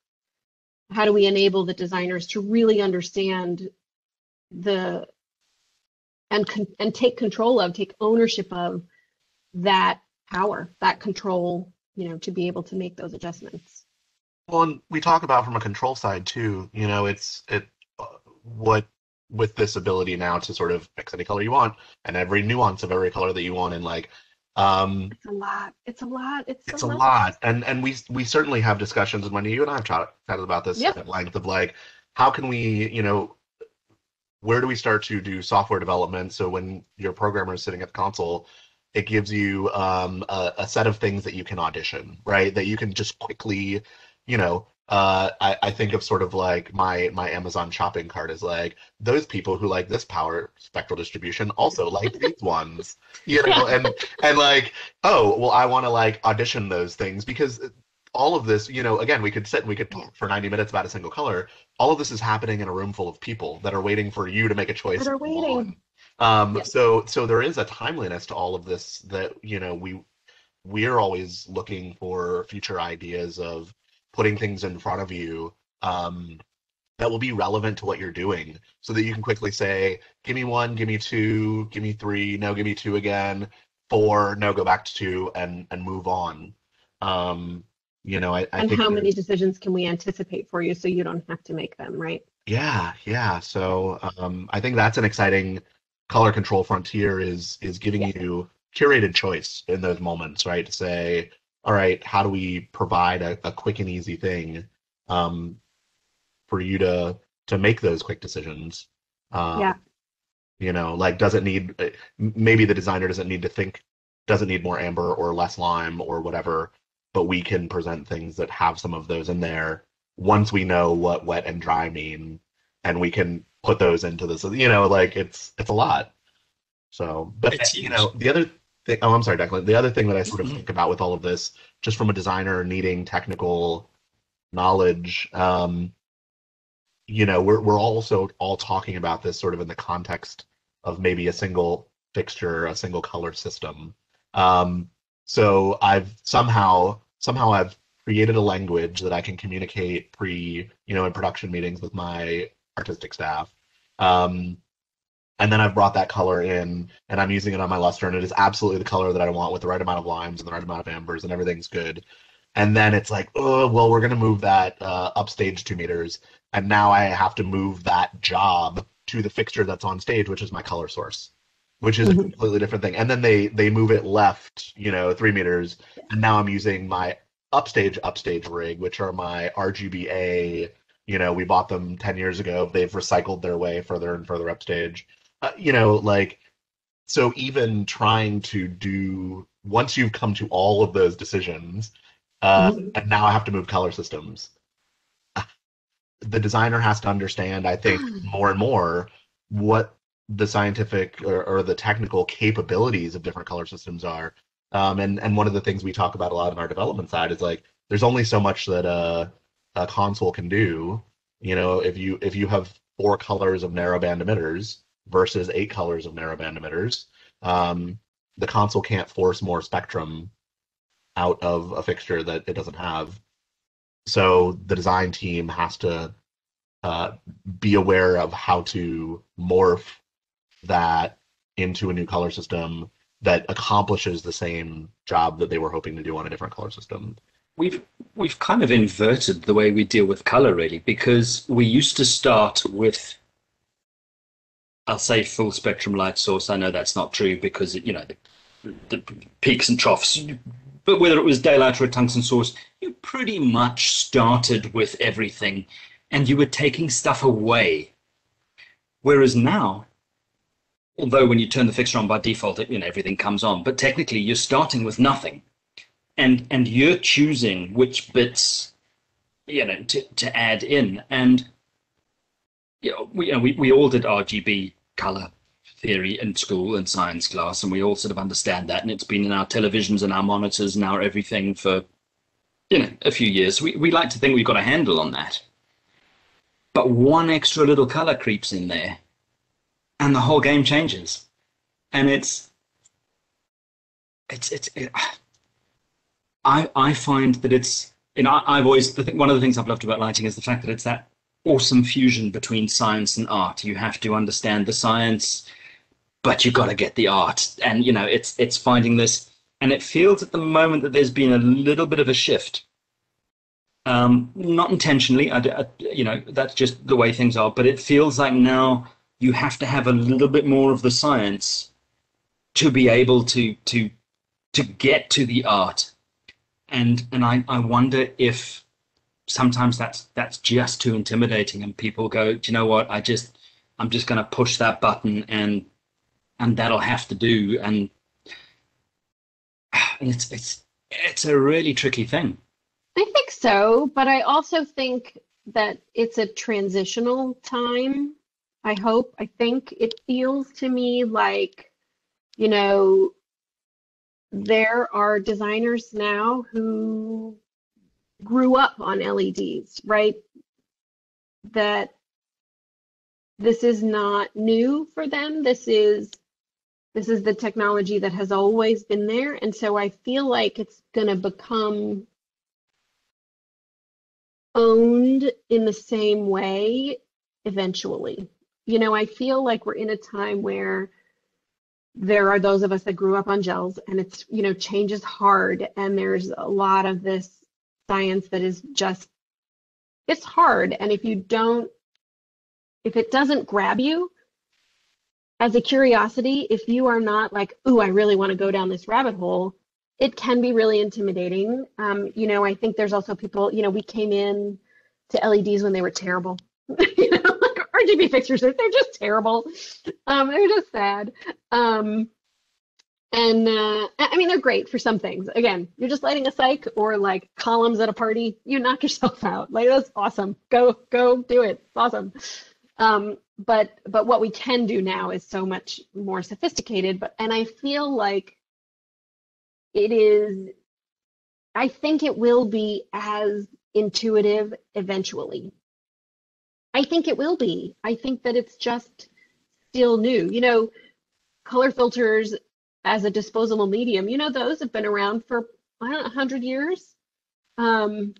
C: How do we enable the designers to really understand the and and take control of, take ownership of that power, that control, you know, to be able to make those adjustments.
B: Well, and we talk about from a control side too. You know, it's it uh, what with this ability now to sort of mix any color you want and every nuance of every color that you want and like um
C: it's a lot it's a lot it's,
B: it's a, lot. lot. and and we we certainly have discussions and when you and i've chatted, chatted about this yep. at length of like how can we you know where do we start to do software development so when your programmer is sitting at the console it gives you um, a, a, set of things that you can audition right that you can just quickly you know uh, I, I think of sort of like my my Amazon shopping cart is like those people who like this power spectral distribution also like these ones, you know, and and like oh well I want to like audition those things because all of this, you know, again we could sit and we could talk for ninety minutes about a single color. All of this is happening in a room full of people that are waiting for you to make a choice.
C: That are waiting.
B: Um. So so there is a timeliness to all of this that you know we we're always looking for future ideas of putting things in front of you um, that will be relevant to what you're doing so that you can quickly say, give me one, give me two, give me three, no, give me two again, four, no, go back to two and, and move on. Um, you know, I, I
C: and how many decisions can we anticipate for you so you don't have to make them, right?
B: Yeah, yeah. So um, I think that's an exciting color control frontier is is giving yeah. you curated choice in those moments, right? To say, all right, how do we provide a, a quick and easy thing um, for you to to make those quick decisions?
C: Um, yeah.
B: You know, like does it need uh, maybe the designer doesn't need to think doesn't need more amber or less lime or whatever, but we can present things that have some of those in there once we know what wet and dry mean, and we can put those into this. You know, like it's it's a lot. So, but you know, the other thing. Oh, I'm sorry, Declan. The other thing that I sort of mm-hmm. think about with all of this, just from a designer needing technical knowledge, um, you know, we're we're also all talking about this sort of in the context of maybe a single fixture, a single color system. Um, so I've somehow somehow I've created a language that I can communicate pre, you know, in production meetings with my artistic staff. Um, and then I've brought that color in and I'm using it on my Lustr and it is absolutely the color that I want with the right amount of limes and the right amount of ambers and everything's good. And then it's like, oh, well, we're going to move that uh, upstage two meters. And now I have to move that job to the fixture that's on stage, which is my ColorSource, which is mm-hmm. a completely different thing. And then they, they move it left, you know, three meters. And now I'm using my upstage, upstage rig, which are my RGBA. You know, we bought them 10 years ago. They've recycled their way further and further upstage uh, you know, like, so even trying to do once you've come to all of those decisions, uh, mm-hmm. and now I have to move color systems. The designer has to understand, I think, more and more what the scientific or, or, the technical capabilities of different color systems are. Um, and and one of the things we talk about a lot on our development side is like there's only so much that a, a console can do. You know, if you if you have four colors of narrowband emitters, versus eight colors of narrowband emitters. Um, the console can't force more spectrum out of a fixture that it doesn't have. So the design team has to uh, be aware of how to morph that into a new color system that accomplishes the same job that they were hoping to do on a different color system.
A: We've we've kind of inverted the way we deal with color really because we used to start with I'll say full spectrum light source. I know that's not true because you know the, the peaks and troughs. But whether it was daylight or a tungsten source, you pretty much started with everything, and you were taking stuff away. Whereas now, although when you turn the fixture on by default, it, you know everything comes on, but technically you're starting with nothing, and and you're choosing which bits you know to, to add in and you know, we, you know, we, we all did RGB color theory in school and science class, and we all sort of understand that, and it's been in our televisions and our monitors and our everything for you know a few years. We we like to think we've got a handle on that, but one extra little color creeps in there, and the whole game changes, and it's it's it's. It, I I find that it's you know I've always the thing, one of the things I've loved about lighting is the fact that it's that awesome fusion between science and art. You have to understand the science, but you got to get the art, and you know it's it's finding this. And it feels at the moment that there's been a little bit of a shift. Um, not intentionally, I, I, you know, that's just the way things are. But it feels like now you have to have a little bit more of the science to be able to to to get to the art. And and I, I wonder if sometimes that's that's just too intimidating and people go do you know what? I just i'm just going to push that button and and that'll have to do. And and it's it's it's a really tricky thing.
C: I think so but i also think that it's a transitional time i hope. I think it feels to me like you know there are designers now who grew up on LEDs, right? That this is not new for them. This is this is the technology that has always been there. And so I feel like it's going to become owned in the same way eventually. You know, I feel like we're in a time where there are those of us that grew up on gels and it's, you know, change is hard and there's a lot of this science that is just it's hard. And if you don't if it doesn't grab you as a curiosity if you are not like ooh i really want to go down this rabbit hole it can be really intimidating. Um, you know i think there's also people you know we came in to leds when they were terrible. You know like rgb fixtures they're just terrible. Um, they're just sad. Um, and uh, I mean, they're great for some things. Again, you're just lighting a cyc or like columns at a party. You knock yourself out. Like that's awesome. Go, go, do it. It's awesome. Um, but but what we can do now is so much more sophisticated. But and I feel like it is. I think it will be as intuitive eventually. I think it will be. I think that it's just still new. You know, color filters as a disposable medium, you know, those have been around for I don't know, 100 years. Um,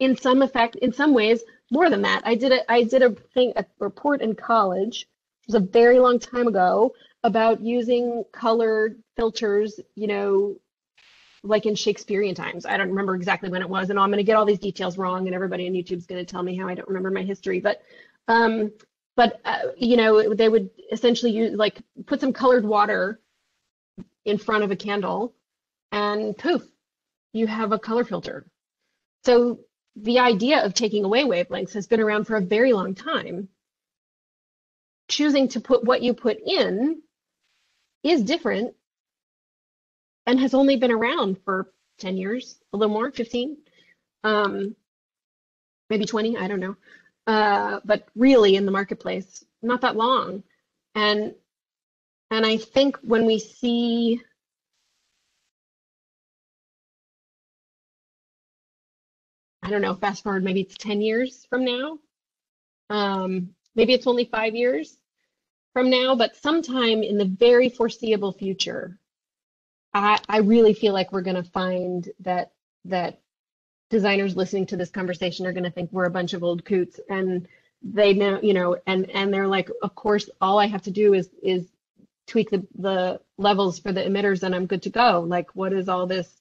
C: in some effect, in some ways, more than that. I did a I did a thing a report in college. It was a very long time ago about using color filters, you know, like in Shakespearean times. I don't remember exactly when it was, and I'm going to get all these details wrong, and everybody on YouTube is going to tell me how I don't remember my history. But um, but uh, you know, they would essentially use like put some colored water in front of a candle and poof, you have a color filter. So the idea of taking away wavelengths has been around for a very long time. Choosing to put what you put in is different and has only been around for 10 years, a little more, 15, um, maybe 20, I don't know. Uh, but really in the marketplace, not that long. And and I think when we see I don't know, fast forward, maybe it's 10 years from now. Um, maybe it's only five years from now, but sometime in the very foreseeable future, I, I really feel like we're going to find that that designers listening to this conversation are going to think we're a bunch of old coots and they know, you know, and and they're like, of course, all I have to do is is tweak the, the levels for the emitters and I'm good to go. Like, what is all this,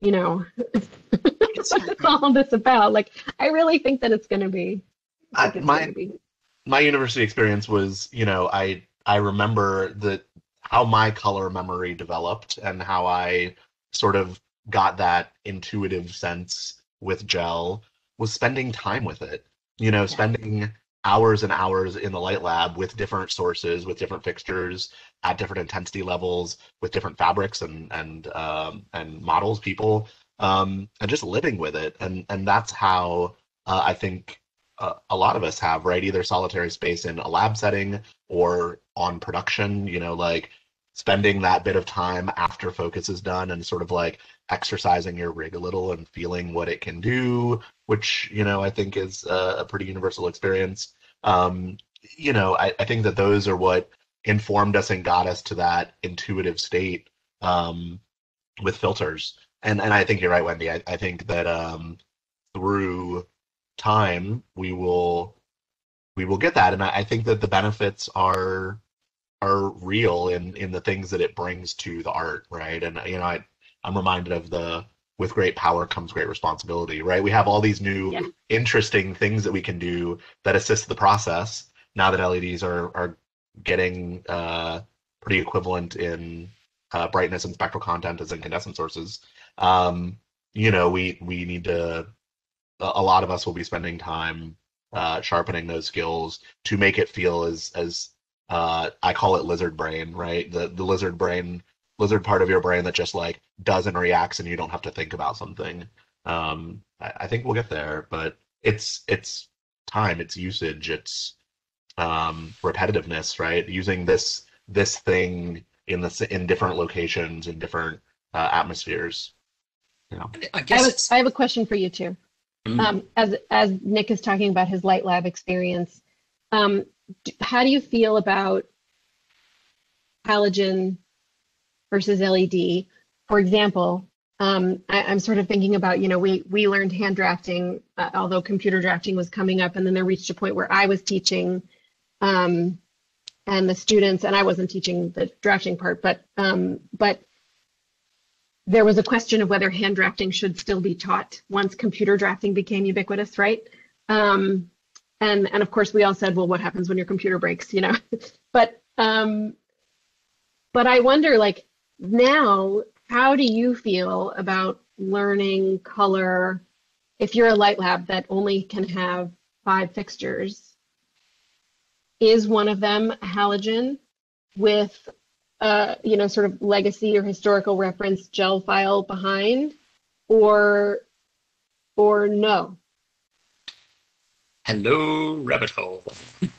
C: you know, what's all this about? Like, I really think that it's going to be.
B: I, my, be. my university experience was, you know, I, I remember that how my color memory developed and how I sort of got that intuitive sense with gel was spending time with it. You know, yeah. spending hours and hours in the light lab with different sources, with different fixtures at different intensity levels, with different fabrics and and um, and models, people, um, and just living with it. And and that's how uh, I think uh, a lot of us have, right? Either solitary space in a lab setting or on production, you know, like spending that bit of time after focus is done and sort of like exercising your rig a little and feeling what it can do, which, you know, I think is a, a pretty universal experience. Um, you know, I, I think that those are what informed us and got us to that intuitive state um, with filters. And and I think you're right, Wendy. I, I think that um, through time we will we will get that, and I, I think that the benefits are are real in in the things that it brings to the art, right? And you know, I I'm reminded of the with great power comes great responsibility, right? We have all these new
C: Yeah.
B: interesting things that we can do that assist the process now that LEDs are are getting uh, pretty equivalent in uh, brightness and spectral content as incandescent sources. Um, you know, we we need to. A a lot of us will be spending time uh, sharpening those skills to make it feel as as uh, I call it lizard brain, right? The the lizard brain, lizard part of your brain that just like does and reacts, and you don't have to think about something. Um, I, I think we'll get there, but it's it's time, it's usage, it's um, repetitiveness, right? Using this this thing in the s- in different locations in different uh, atmospheres. You know,
D: I
C: I
D: guess
C: have,
D: it's
C: a, I have a question for you too.
D: Mm.
C: Um, as as Nick is talking about his light lab experience, um, d- how do you feel about halogen versus LED? For example, um, I, I'm sort of thinking about you know we we learned hand drafting, uh, although computer drafting was coming up, and then there reached a point where I was teaching, um, and the students, and I wasn't teaching the drafting part, but um, but there was a question of whether hand drafting should still be taught once computer drafting became ubiquitous, right? Um, and and of course we all said, well, what happens when your computer breaks, you know? but um, but I wonder, like now, how do you feel about learning color if you're a light lab that only can have five fixtures? Is one of them a halogen with uh, you know, sort of legacy or historical reference gel file behind, or or no?
D: hello rabbit hole.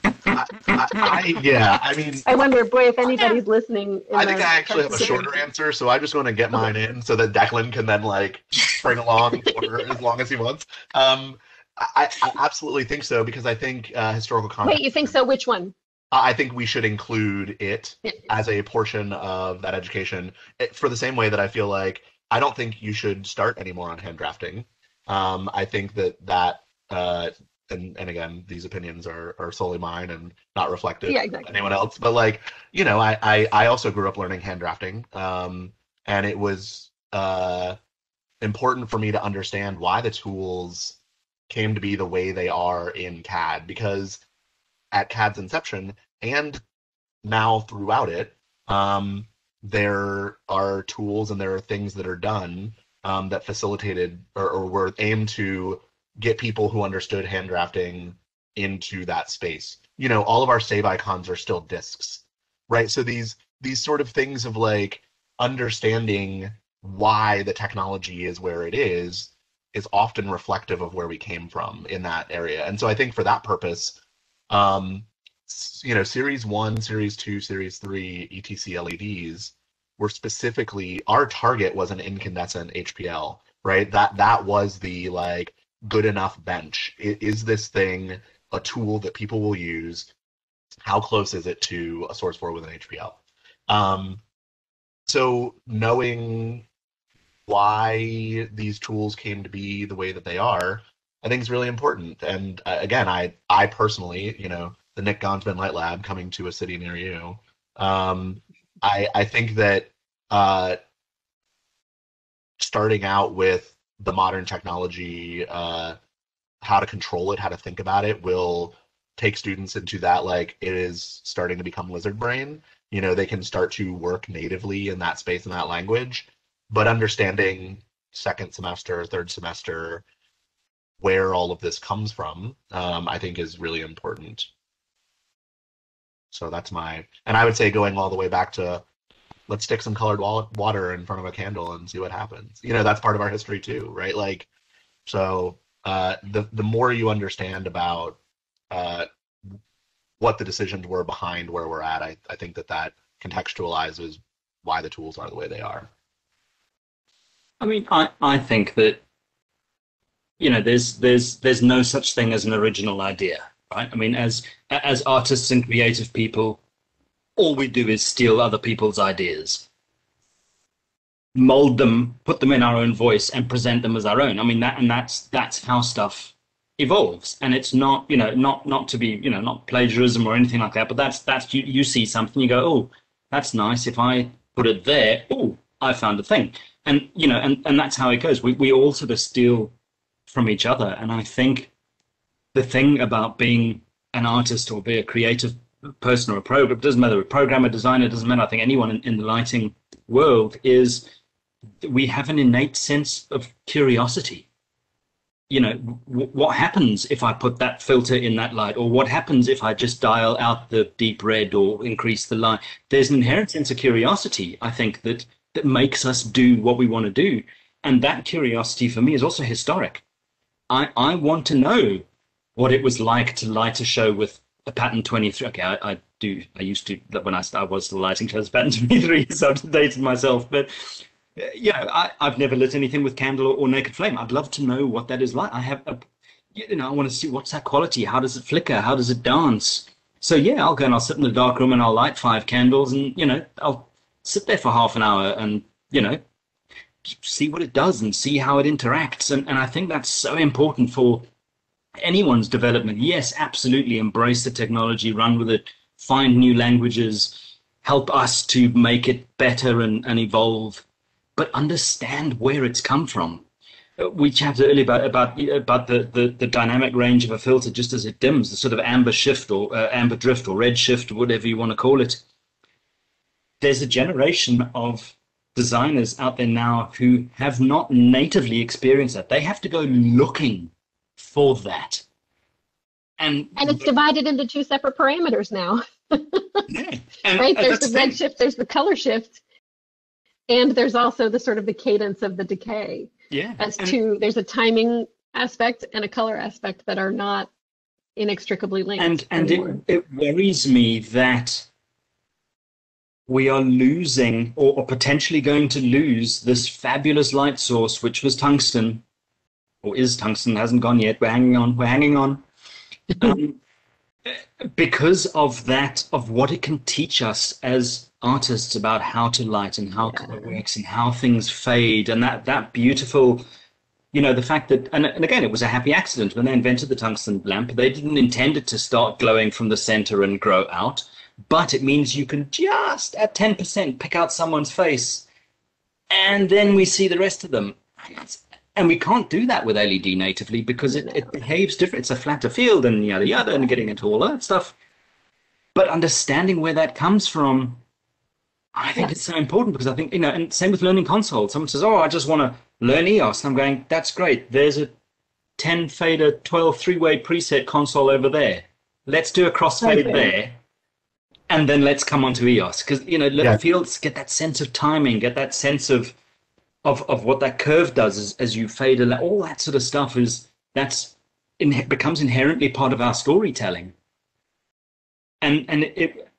B: I, I, I, yeah, I mean,
C: I wonder, boy, if anybody's listening. in
B: I think I actually have a shorter answer, so I just want to get mine in so that Declan can then like bring along for as long as he wants. Um, I, I absolutely think so because I think uh, historical context.
C: Wait, you think so? Which one?
B: I think we should include it as a portion of that education it- for the same way that I feel like I don't think you should start anymore on hand drafting. Um, I think that that uh, and and again these opinions are are solely mine and not reflective
C: Yeah,
B: of
C: exactly.
B: anyone else. But like you know, I I, I also grew up learning hand drafting, um, and it was uh, important for me to understand why the tools came to be the way they are in CAD because at CAD's inception and now throughout it, um, there are tools and there are things that are done um, that facilitated or, or were aimed to get people who understood hand drafting into that space. You know, all of our save icons are still discs, right? So these these sort of things of like understanding why the technology is where it is is often reflective of where we came from in that area. And so I think for that purpose, um, you know, series one, series two, series three, ETC LEDs were specifically our target was an incandescent HPL, right? That that was the like good enough bench. Is this thing a tool that people will use? How close is it to a source for with an HPL? Um, so knowing why these tools came to be the way that they are, I think is really important. And uh, again, I I personally, you know, the Nick Gonsman Light Lab coming to a city near you, um, I I think that uh, starting out with the modern technology, uh, how to control it, how to think about it, will take students into that like it is starting to become lizard brain. You know, they can start to work natively in that space and that language, but understanding second semester, third semester, where all of this comes from, um, I think is really important. So that's my, and I would say going all the way back to let's stick some colored wa- water in front of a candle and see what happens. You know, that's part of our history too, right? Like, so uh, the the more you understand about uh, what the decisions were behind where we're at, I, I think that that contextualizes why the tools are the way they are.
A: I mean, I, I think that you know there's there's there's no such thing as an original idea, right? I mean, as as artists and creative people, all we do is steal other people's ideas, mold them, put them in our own voice, and present them as our own. I mean, that and that's that's how stuff evolves. And it's not you know not not to be you know not plagiarism or anything like that but that's that's you, you see something you go oh that's nice. If i put it there oh i found a thing. And you know and and that's how it goes. We, we all sort of steal from each other. And i think the thing about being an artist or be a creative person or a program doesn't matter. A programmer designer doesn't matter. I think anyone in, in the lighting world is we have an innate sense of curiosity. You know w- what happens if i put that filter in that light? Or what happens if i just dial out the deep red or increase the light? There's an inherent sense of curiosity i think that that makes us do what we want to do. And that curiosity for me is also historic. I i want to know what it was like to light a show with a pattern 23 okay i, I do i used to when i started, I was lighting shows pattern 23 so i've dated myself but uh, you know, I, I've never lit anything with candle or, or, naked flame. I'd love to know what that is like. I have, a, you know, I want to see what's that quality. How does it flicker? How does it dance? So yeah, I'll go and I'll sit in the dark room and I'll light five candles and you know I'll sit there for half an hour and you know see what it does and see how it interacts. And and I think that's so important for anyone's development. Yes, absolutely, embrace the technology, run with it, find new languages, help us to make it better and, and evolve but understand where it's come from. Uh, we chatted earlier about about about the, the, the dynamic range of a filter just as it dims, the sort of amber shift or uh, amber drift or red shift or whatever you want to call it. There's a generation of designers out there now who have not natively experienced that. They have to go looking for that. And,
C: and it's divided into two separate parameters now. yeah. And, right? There's the red shift, there's the color shift and there's also the sort of the cadence of the decay
A: yeah
C: as to there's a timing aspect and a color aspect that are not inextricably linked
A: and and it, it worries me that we are losing or, or potentially going to lose this fabulous light source which was tungsten or is tungsten? Hasn't gone yet. We're hanging on. We're hanging on. Um, because of that of what it can teach us as artists about how to light and how yeah. color works and how things fade and that that beautiful you know the fact that and, and again it was a happy accident. When they invented the tungsten lamp they didn't intend it to start glowing from the center and grow out but it means you can just at 10% pick out someone's face and then we see the rest of them. And we can't do that with led natively because it, it behaves different it's a flatter field and yada yada and getting into all that stuff but understanding where that comes from I think yeah. it's so important because I think, you know, and same with learning console. Someone says, Oh, I just want to learn EOS. And I'm going, That's great. There's a 10 fader, 12 three way preset console over there. Let's do a crossfade okay. there. And then let's come on to EOS. Because, you know, let yeah. fields get that sense of timing, get that sense of of, of what that curve does as, as you fade all that sort of stuff is that's in, becomes inherently part of our storytelling. And and it,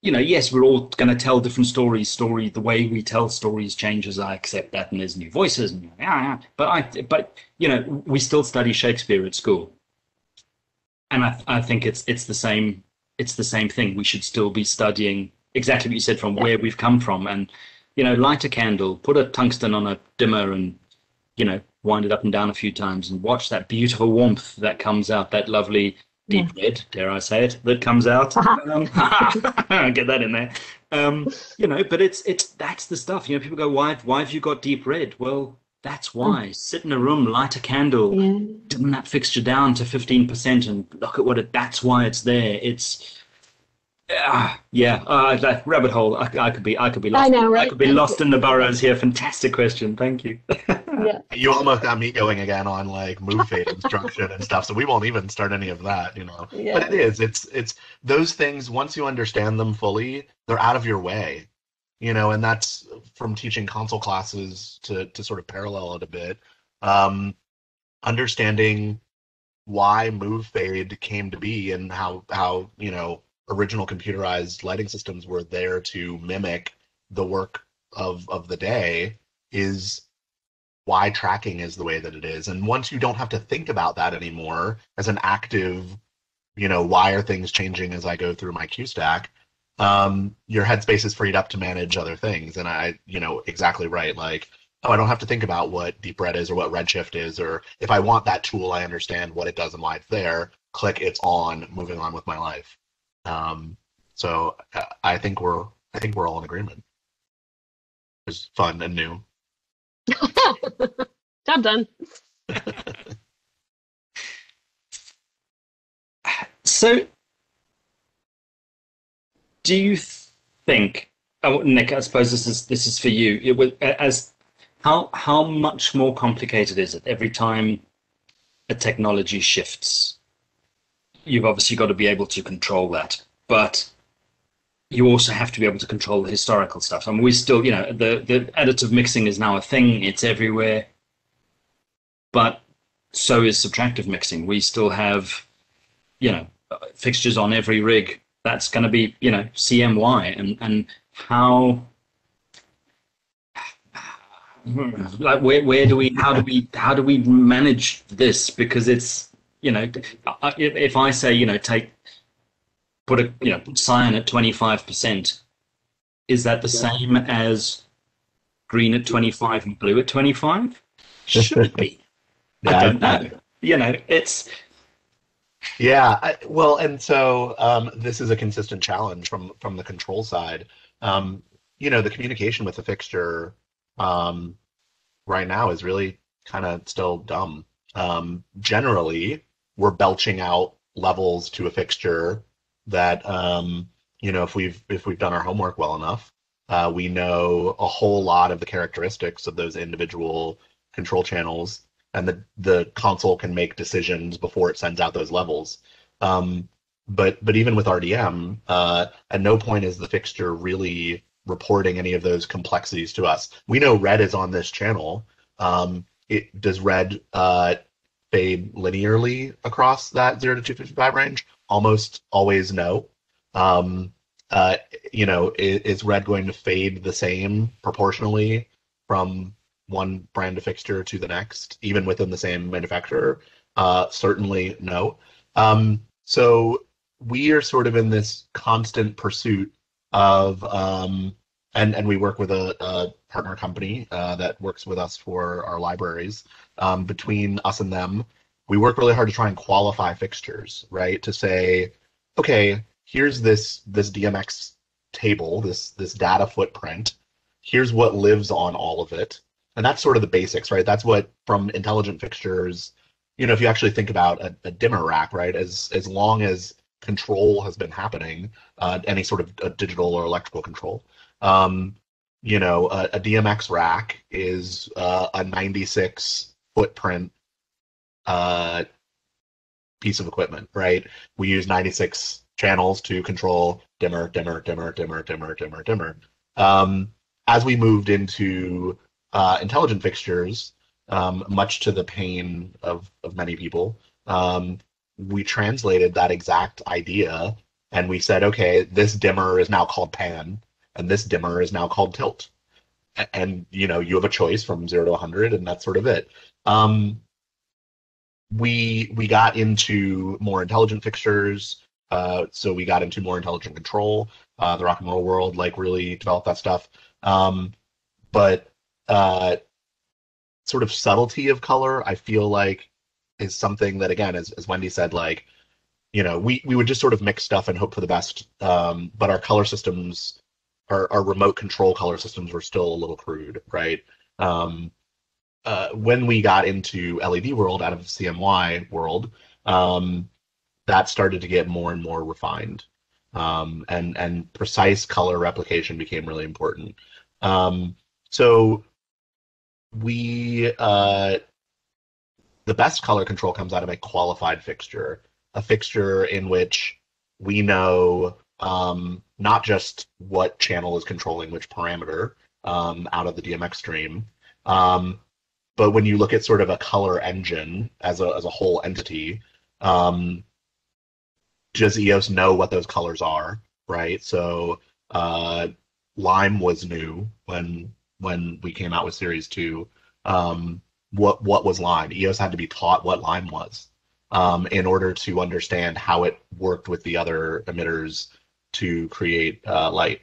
A: you know, yes, we're all going to tell different stories. Story, the way we tell stories changes. I accept that, and there's new voices, and yeah, yeah. But I, but you know, we still study Shakespeare at school, and I, I think it's it's the same. It's the same thing. We should still be studying exactly what you said from where we've come from, and you know, light a candle, put a tungsten on a dimmer, and you know, wind it up and down a few times, and watch that beautiful warmth that comes out. That lovely deep yeah. red, dare I say it, that comes out. Uh-huh. Um, get that in there. Um, you know, but it's it's that's the stuff. You know, people go, why why have you got deep red? Well, that's why. Mm. Sit in a room, light a candle, yeah. dim that fixture down to fifteen percent, and look at what it. That's why it's there. It's uh, yeah, uh, that rabbit hole. I, I, could be, I could be lost.
C: I know, right?
A: I could be lost in the burrows here. Fantastic question. Thank you.
B: yeah. You almost got me going again on like move fade instruction and stuff. So we won't even start any of that, you know. Yeah. But it is. It's it's those things. Once you understand them fully, they're out of your way, you know. And that's from teaching console classes to to sort of parallel it a bit. Um, understanding why move fade came to be and how how you know original computerized lighting systems were there to mimic the work of of the day is why tracking is the way that it is and once you don't have to think about that anymore as an active you know why are things changing as i go through my cue stack um, your headspace is freed up to manage other things and i you know exactly right like oh, I don't have to think about what deep red is or what redshift is, or if I want that tool, I understand what it does and why it's there. Click, it's on. Moving on with my life. Um, so I think we're I think we're all in agreement. It's fun and new.
C: Job done.
A: so, do you think? Oh, Nick, I suppose this is this is for you. It was as how how much more complicated is it every time a technology shifts? You've obviously got to be able to control that, but you also have to be able to control the historical stuff. I mean, we still, you know, the the additive mixing is now a thing; it's everywhere. But so is subtractive mixing. We still have, you know, fixtures on every rig. That's going to be, you know, CMY, and and how like where where do we how do we how do we manage this because it's you know if, if i say you know take put a you know cyan at 25% is that the same as green at 25 and blue at 25 should be. Yeah, i don't know. You know it's
B: yeah I, well and so um, this is a consistent challenge from from the control side. Um, you know the communication with the fixture um, right now is really kind of still dumb. Um, generally, we're belching out levels to a fixture that um, you know if we've if we've done our homework well enough, uh, we know a whole lot of the characteristics of those individual control channels, and the the console can make decisions before it sends out those levels. Um, but but even with RDM, uh, at no point is the fixture really reporting any of those complexities to us. We know red is on this channel. Um, it does red uh, fade linearly across that zero to two fifty five range? Almost always no. Um, uh, you know, is, is, red going to fade the same proportionally from one brand of fixture to the next, even within the same manufacturer? Uh, certainly no. Um, so we are sort of in this constant pursuit of um, and and we work with a, a partner company uh, that works with us for our libraries. Um, between us and them, we work really hard to try and qualify fixtures, right? To say, okay, here's this this DMX table, this this data footprint. Here's what lives on all of it, and that's sort of the basics, right? That's what from intelligent fixtures. You know, if you actually think about a, a dimmer rack, right? As as long as control has been happening, uh, any sort of digital or electrical control. Um, you know, a, a, DMX rack is uh, a 96 footprint uh, piece of equipment, right? We use 96 channels to control dimmer, dimmer, dimmer, dimmer, dimmer, dimmer, dimmer. Um, as we moved into uh, intelligent fixtures, um, much to the pain of, of many people, um, we translated that exact idea and we said, okay, this dimmer is now called pan, and this dimmer is now called tilt. And you know, you have a choice from zero to 100, and that's sort of it. Um, we we got into more intelligent fixtures, uh, so we got into more intelligent control. Uh, the rock and roll world like really developed that stuff. Um, but uh, sort of subtlety of color, I feel like is something that again, as, as Wendy said, like you know, we we would just sort of mix stuff and hope for the best. Um, but our color systems, our our remote control color systems, were still a little crude, right? Um, uh, when we got into LED world out of CMY world, um, that started to get more and more refined, um, and and precise color replication became really important. Um, so we uh, the best color control comes out of a qualified fixture, a fixture in which we know um, not just what channel is controlling which parameter um, out of the DMX stream, um, but when you look at sort of a color engine as a as a whole entity, um, does Eos know what those colors are? Right. So uh, lime was new when when we came out with Series Two. Um, what what was lime? Eos had to be taught what lime was um, in order to understand how it worked with the other emitters to create uh, light.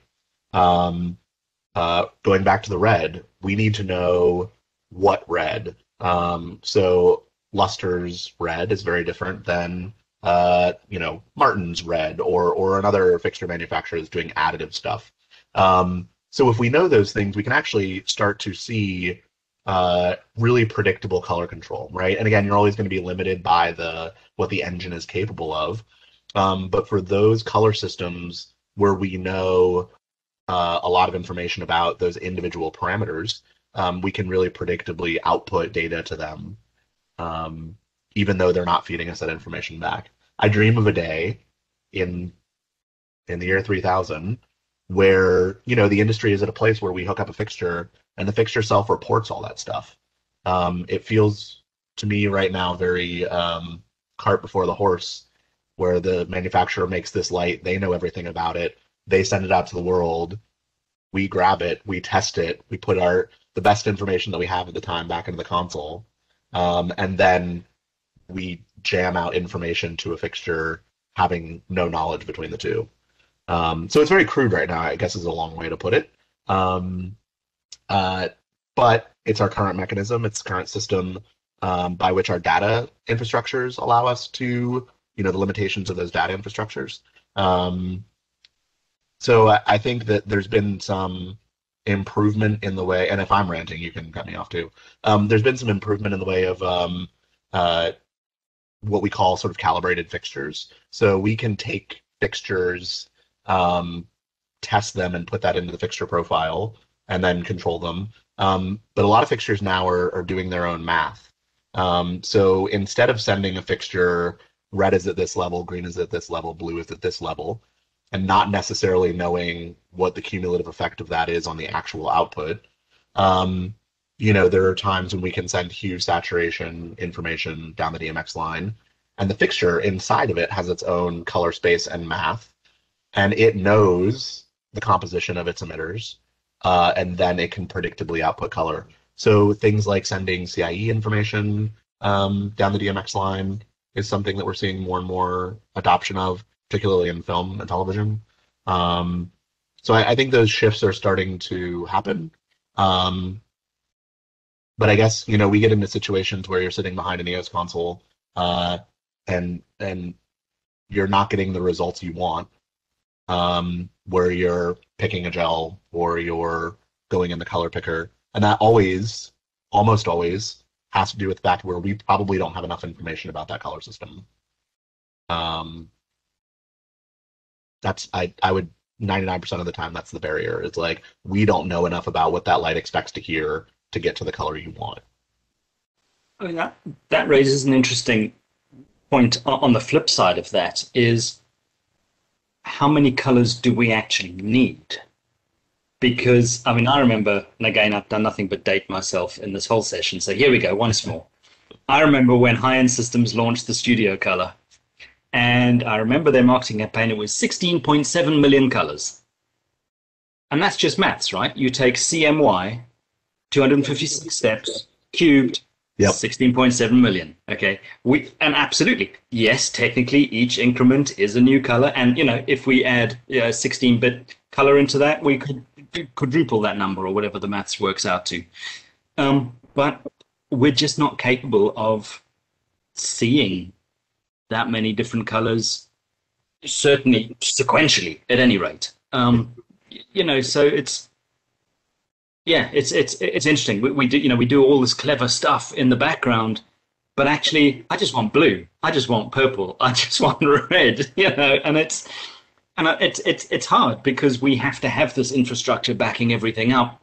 B: Um, uh, going back to the red, we need to know what red. Um, so Lustr's red is very different than uh, you know Martin's red or or another fixture manufacturer is doing additive stuff. Um, so if we know those things, we can actually start to see uh, really predictable color control, right? And again, you're always going to be limited by the what the engine is capable of. Um, but for those color systems where we know uh, a lot of information about those individual parameters, um, we can really predictably output data to them, um, even though they're not feeding us that information back. I dream of a day in in the year 3000 where you know the industry is at a place where we hook up a fixture and the fixture self reports all that stuff. Um, it feels to me right now very um, cart before the horse, where the manufacturer makes this light, they know everything about it, they send it out to the world, we grab it, we test it, we put our the best information that we have at the time back into the console, um, and then we jam out information to a fixture having no knowledge between the two. Um, so it's very crude right now, I guess is a long way to put it. Um, uh, but it's our current mechanism, it's the current system um, by which our data infrastructures allow us to, you know, the limitations of those data infrastructures. Um, so I, I think that there's been some improvement in the way, and if I'm ranting, you can cut me off too. Um, there's been some improvement in the way of um, uh, what we call sort of calibrated fixtures. So we can take fixtures, um, test them, and put that into the fixture profile, and then control them. Um, but a lot of fixtures now are, are doing their own math. Um, so instead of sending a fixture, red is at this level, green is at this level, blue is at this level, and not necessarily knowing what the cumulative effect of that is on the actual output. Um, you know, there are times when we can send hue saturation information down the DMX line, and the fixture inside of it has its own color space and math, and it knows the composition of its emitters, uh, and then it can predictably output color. So things like sending CIE information um, down the DMX line is something that we're seeing more and more adoption of particularly in film and television. Um, so I, I, think those shifts are starting to happen. Um, but I guess you know we get into situations where you're sitting behind an Eos console uh, and and you're not getting the results you want. Um, where you're picking a gel or you're going in the color picker, and that always, almost always, has to do with the fact where we probably don't have enough information about that color system. Um, that's I I would 99% of the time that's the barrier. It's like we don't know enough about what that light expects to hear to get to the color you want.
A: I mean that that raises an interesting point on the flip side of that is how many colors do we actually need? Because I mean I remember and again I've done nothing but date myself in this whole session. So here we go once more. I remember when High End Systems launched the Studio Color and I remember their marketing campaign, it was 16.7 million colors. And that's just maths, right? You take CMY, 256 steps, cubed, yep. 16.7 million. Okay. We, and absolutely, yes, technically each increment is a new color. And, you know, if we add uh, 16 bit color into that, we could quadruple that number or whatever the maths works out to. Um, but we're just not capable of seeing that many different colors, certainly sequentially, at any rate. Um, you know, so it's yeah, it's it's it's interesting. We, we do you know we do all this clever stuff in the background, but actually, I just want blue. I just want purple. I just want red. You know, and it's and it's it's it's hard because we have to have this infrastructure backing everything up,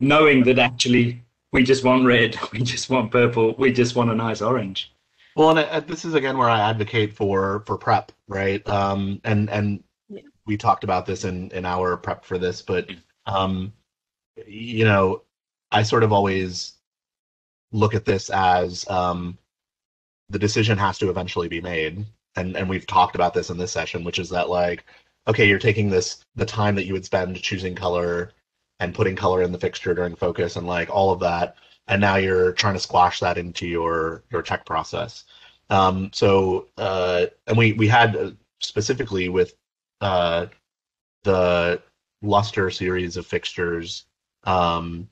A: knowing that actually we just want red, we just want purple, we just want a nice orange.
B: Well, and uh, this is again where I advocate for for prep, right? Um, and and yeah. we talked about this in in our prep for this, but um, you know, I sort of always look at this as um, the decision has to eventually be made, and and we've talked about this in this session, which is that like, okay, you're taking this the time that you would spend choosing color and putting color in the fixture during focus and like all of that, and now you're trying to squash that into your your tech process. Um, so uh, and we we had uh, specifically with uh, the Lustr series of fixtures um,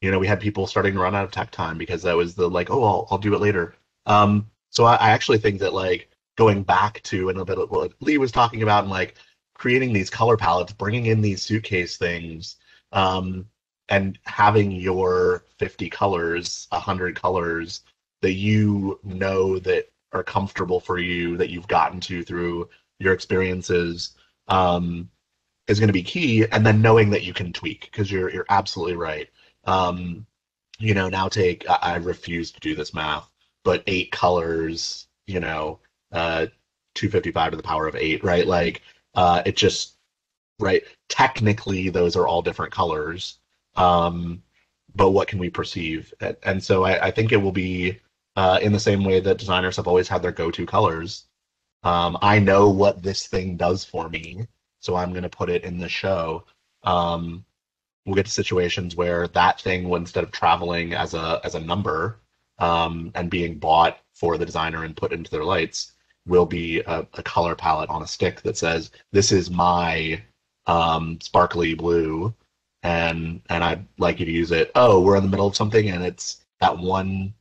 B: you know we had people starting to run out of tech time because that was the like oh i'll, I'll do it later um, so I, I actually think that like going back to and a bit of what lee was talking about and like creating these color palettes bringing in these suitcase things um, and having your 50 colors 100 colors that you know that are comfortable for you that you've gotten to through your experiences um, is going to be key. And then knowing that you can tweak because you're you're absolutely right. Um, you know now take I, I refuse to do this math but eight colors you know uh 255 to the power of eight right? Like uh it just right technically those are all different colors um but what can we perceive? And, so I, I think it will be uh, in the same way that designers have always had their go-to colors. Um, i know what this thing does for me so I'm going to put it in the show. Um, we'll get to situations where that thing, instead of traveling as a as a number um, and being bought for the designer and put into their lights, will be a, a color palette on a stick that says, "This is my um, sparkly blue," and and I'd like you to use it. Oh, we're in the middle of something, and it's that one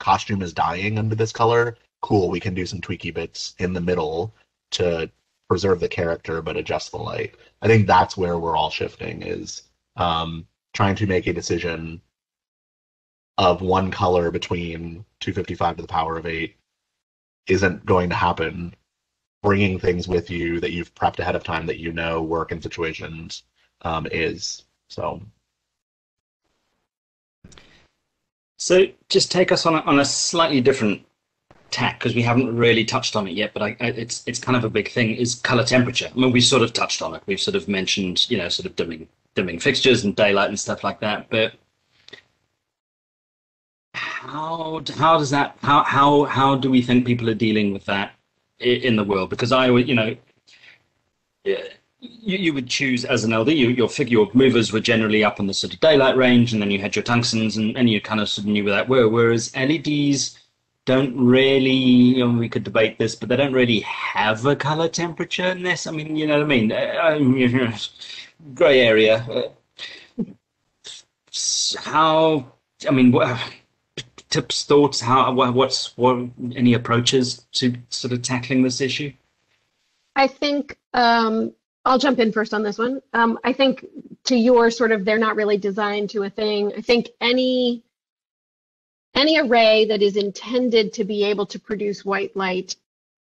B: costume is dying under this color. Cool, we can do some tweaky bits in the middle to preserve the character but adjust the light. I think that's where we're all shifting is um, trying to make a decision of one color between 255 to the power of 8 isn't going to happen. Bringing things with you that you've prepped ahead of time that you know work in situations um, is. So
A: So just take us on a, on a slightly different tack because we haven't really touched on it yet, but I, I, it's it's kind of a big thing is color temperature. I mean, we sort of touched on it. We've sort of mentioned, you know, sort of dimming dimming fixtures and daylight and stuff like that. But how how does that how how how do we think people are dealing with that in the world? Because I you know. You, you would choose as an LD, you, your figure your movers were generally up on the sort of daylight range, and then you had your tungstens, and, and you kind of sort of knew where that were. Whereas LEDs, don't really, know, we could debate this, but they don't really have a color temperature in this. I mean, you know what I mean? Uh, gray area. Uh, how, I mean, what, tips, thoughts, how, what's, what, any approaches to sort of tackling this issue?
C: I think um, I'll jump in first on this one. Um, I think to your sort of, they're not really designed to a thing. I think any any array that is intended to be able to produce white light,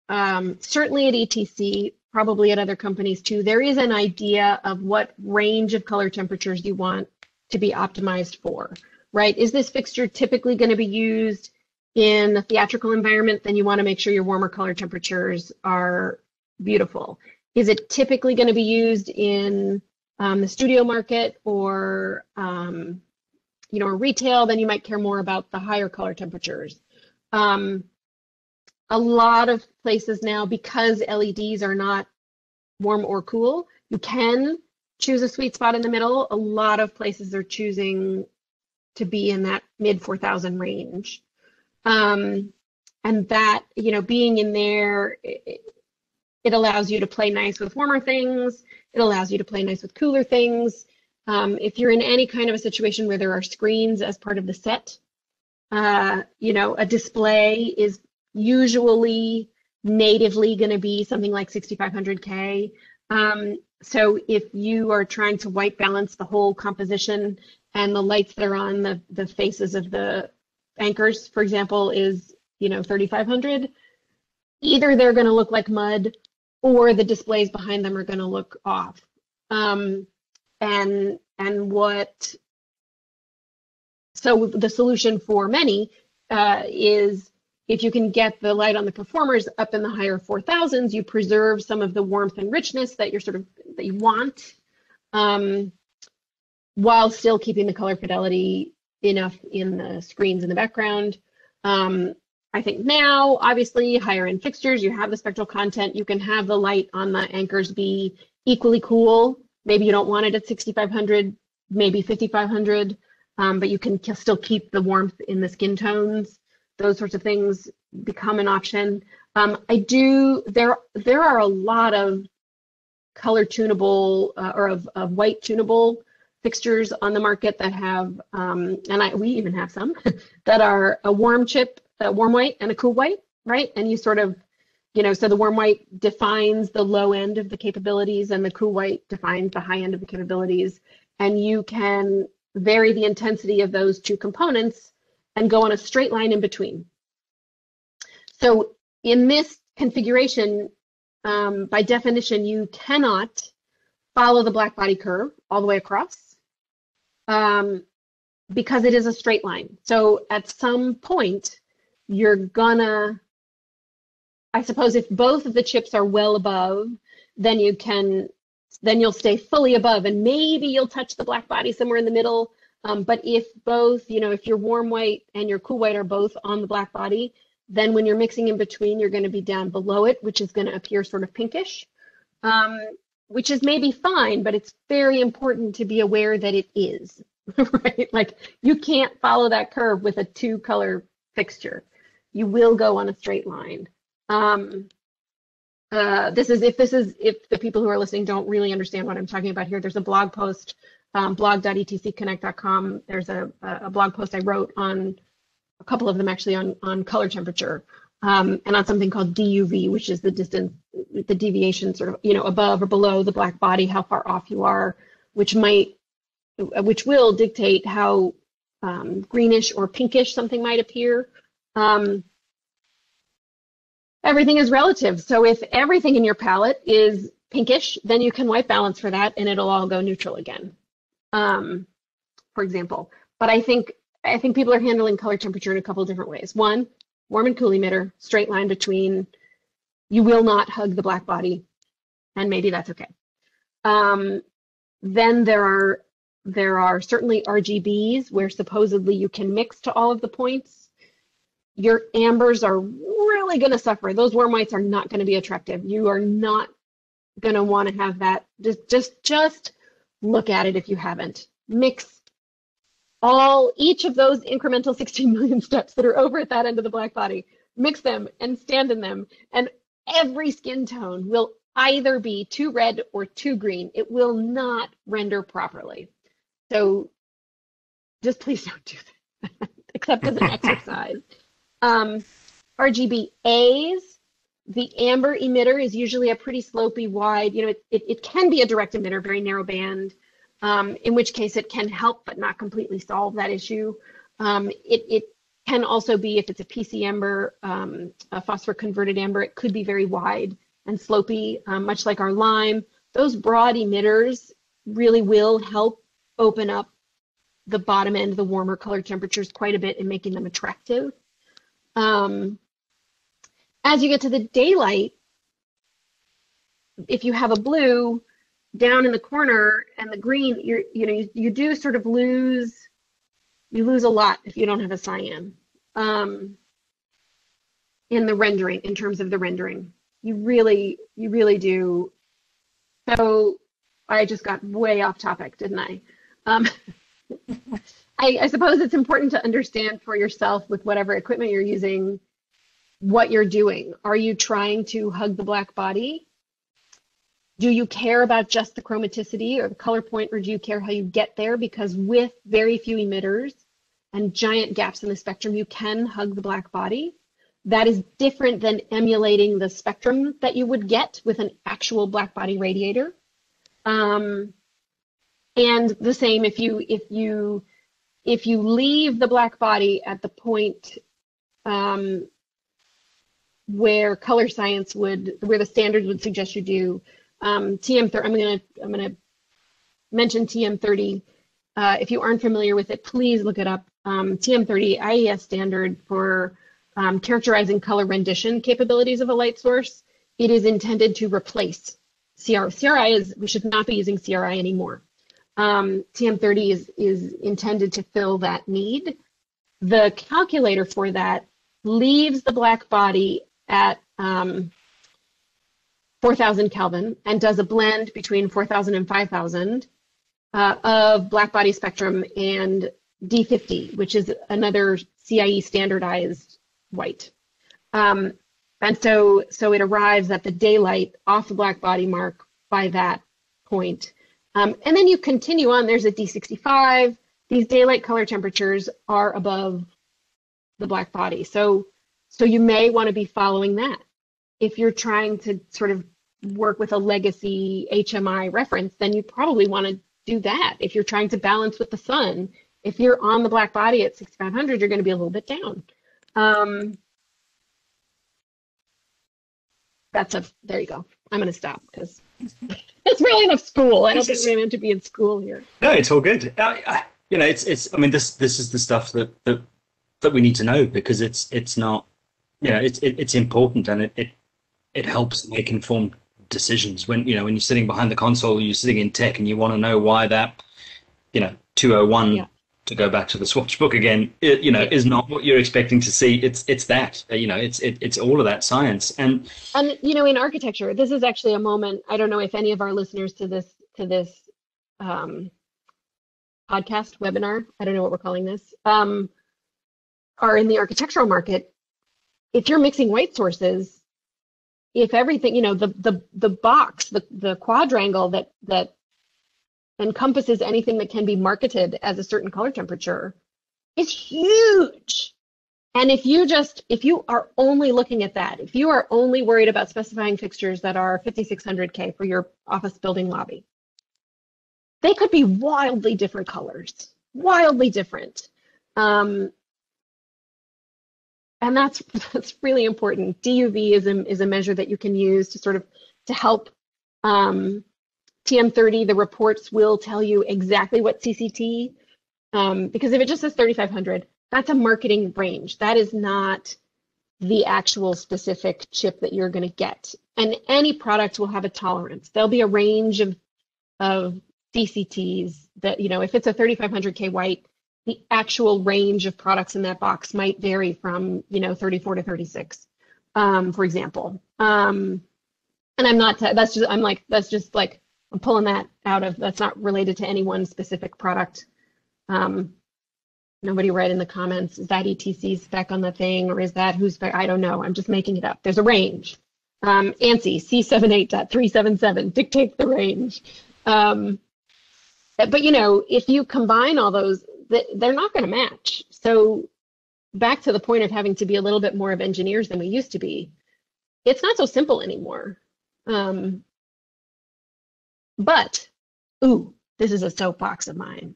C: um, certainly at ETC, probably at other companies too, there is an idea of what range of color temperatures you want to be optimized for, right? Is this fixture typically going to be used in a theatrical environment? Then you want to make sure your warmer color temperatures are beautiful. Is it typically going to be used in um, the studio market or um, you know, retail, then you might care more about the higher color temperatures. Um, a lot of places now, because LEDs are not warm or cool, you can choose a sweet spot in the middle. A lot of places are choosing to be in that mid 4000 range. Um, and that, you know, being in there, it, it allows you to play nice with warmer things. It allows you to play nice with cooler things. Um, if you're in any kind of a situation where there are screens as part of the set, uh, you know, a display is usually natively going to be something like 6500K. Um, so if you are trying to white balance the whole composition and the lights that are on the, the faces of the anchors, for example, is, you know, 3500, either they're going to look like mud or the displays behind them are going to look off. Um, and and what so the solution for many uh, is if you can get the light on the performers up in the higher 4000s you preserve some of the warmth and richness that you're sort of that you want um, while still keeping the color fidelity enough in the screens in the background. Um, I think now, obviously, higher end fixtures, you have the spectral content. You can have the light on the anchors be equally cool. Maybe you don't want it at 6,500, maybe 5,500, um, but you can still keep the warmth in the skin tones. Those sorts of things become an option. Um, I do, there, there are a lot of color tunable uh, or of, of white tunable fixtures on the market that have, um, and I, we even have some, that are a warm chip, a warm white and a cool white, right? And you sort of, you know, so the warm white defines the low end of the capabilities and the cool white defines the high end of the capabilities. And you can vary the intensity of those two components and go on a straight line in between. So in this configuration, um, by definition, you cannot follow the black body curve all the way across um, because it is a straight line. So at some point, you're gonna, I suppose if both of the chips are well above, then you can, then you'll stay fully above and maybe you'll touch the black body somewhere in the middle. Um, but if both, you know, if your warm white and your cool white are both on the black body, then when you're mixing in between, you're going to be down below it, which is going to appear sort of pinkish, um, which is maybe fine, but it's very important to be aware that it is, right? Like you can't follow that curve with a two color fixture. You will go on a straight line. Um, uh, this is if this is if the people who are listening don't really understand what I'm talking about here. There's a blog post, um, blog.etcconnect.com. There's a, a blog post I wrote on a couple of them actually on, on color temperature um, and on something called DUV, which is the distance, the deviation sort of, you know, above or below the black body, how far off you are, which might, which will dictate how um, greenish or pinkish something might appear. Um, everything is relative. So if everything in your palette is pinkish, then you can white balance for that and it'll all go neutral again, um, for example. But I think I think people are handling color temperature in a couple different ways. One, warm and cool emitter, straight line between, you will not hug the black body, and maybe that's okay. Um, then there are there are certainly RGBs where supposedly you can mix to all of the points. Your ambers are really going to suffer. Those warm whites are not going to be attractive. You are not going to want to have that. Just just just look at it if you haven't. Mix all each of those incremental 16 million steps that are over at that end of the black body, mix them and stand in them. And every skin tone will either be too red or too green. It will not render properly. So just please don't do that, except as an exercise. Um, RGB A's, the amber emitter is usually a pretty slopey, wide, you know, it, it, it can be a direct emitter, very narrow band um, in which case it can help but not completely solve that issue. Um, it, it, can also be, if it's a PC amber, um, a phosphor converted amber, it could be very wide and slopy, um, much like our lime. Those broad emitters really will help open up the bottom end, the warmer color temperatures quite a bit in making them attractive. Um, as you get to the daylight, if you have a blue, down in the corner and the green, you're, you know, you, you do sort of lose, you lose a lot if you don't have a cyan um, in the rendering, in terms of the rendering. You really, you really do. So I just got way off topic, didn't I? Um, I, I suppose it's important to understand for yourself with whatever equipment you're using what you're doing. Are you trying to hug the black body? Do you care about just the chromaticity or the color point, or do you care how you get there? Because with very few emitters and giant gaps in the spectrum, you can hug the black body. That is different than emulating the spectrum that you would get with an actual black body radiator. Um, and the same if you if you if you leave the black body at the point um, where color science would where the standards would suggest you do um, TM30, I'm gonna I'm gonna mention TM30. Uh, if you aren't familiar with it, please look it up. Um, TM30 IES standard for um, characterizing color rendition capabilities of a light source. It is intended to replace CRI. CRI is we should not be using CRI anymore. um, TM30 is, is intended to fill that need. The calculator for that leaves the black body at um, 4,000 Kelvin and does a blend between 4,000 and 5,000 uh, of black body spectrum and D50, which is another CIE standardized white. Um, and so, so it arrives at the daylight off the black body mark by that point. Um, and then you continue on, there's a D65. These daylight color temperatures are above the black body. So, so you may want to be following that. If you're trying to sort of work with a legacy HMI reference, then you probably want to do that. If you're trying to balance with the sun, if you're on the black body at 6500, you're going to be a little bit down. Um, that's a, there you go. I'm going to stop because it's really enough school. I don't think we're meant to be in school here.
A: No, it's all good. I, I, you know, it's, it's, I mean, this, this is the stuff that, that, that we need to know because it's, it's not, you know, it's, it, it's important and it, it, it helps make informed decisions when, you know, when you're sitting behind the console, you're sitting in tech and you want to know why that, you know, 201 yeah to go back to the swatch book again, it, you know, is not what you're expecting to see. It's it's that, you know, it's it, it's all of that science. And
C: and you know, in architecture, this is actually a moment. I don't know if any of our listeners to this to this um, podcast webinar, I don't know what we're calling this, um, are in the architectural market. If you're mixing white sources, if everything, you know, the the the box, the the quadrangle that that encompasses anything that can be marketed as a certain color temperature is huge. And if you just, if you are only looking at that, if you are only worried about specifying fixtures that are 5600K for your office building lobby, they could be wildly different colors, wildly different. Um, and that's, that's really important. DUV is a, is a measure that you can use to sort of, to help um, TM30, the reports will tell you exactly what CCT, um, because if it just says 3,500, that's a marketing range. That is not the actual specific chip that you're going to get. And any product will have a tolerance. There'll be a range of, of CCTs that, you know, if it's a 3,500K white, the actual range of products in that box might vary from, you know, 34 to 36, um, for example. Um, and I'm not, that's just, I'm like, that's just like I'm pulling that out of, that's not related to any one specific product. Um, nobody write in the comments, is that ETC spec on the thing or is that who's spec? I don't know. I'm just making it up. There's a range. Um, ANSI C78.377 dictates the range. Um, but you know, if you combine all those, they're not going to match. So back to the point of having to be a little bit more of engineers than we used to be, it's not so simple anymore. Um, but, ooh, this is a soapbox of mine.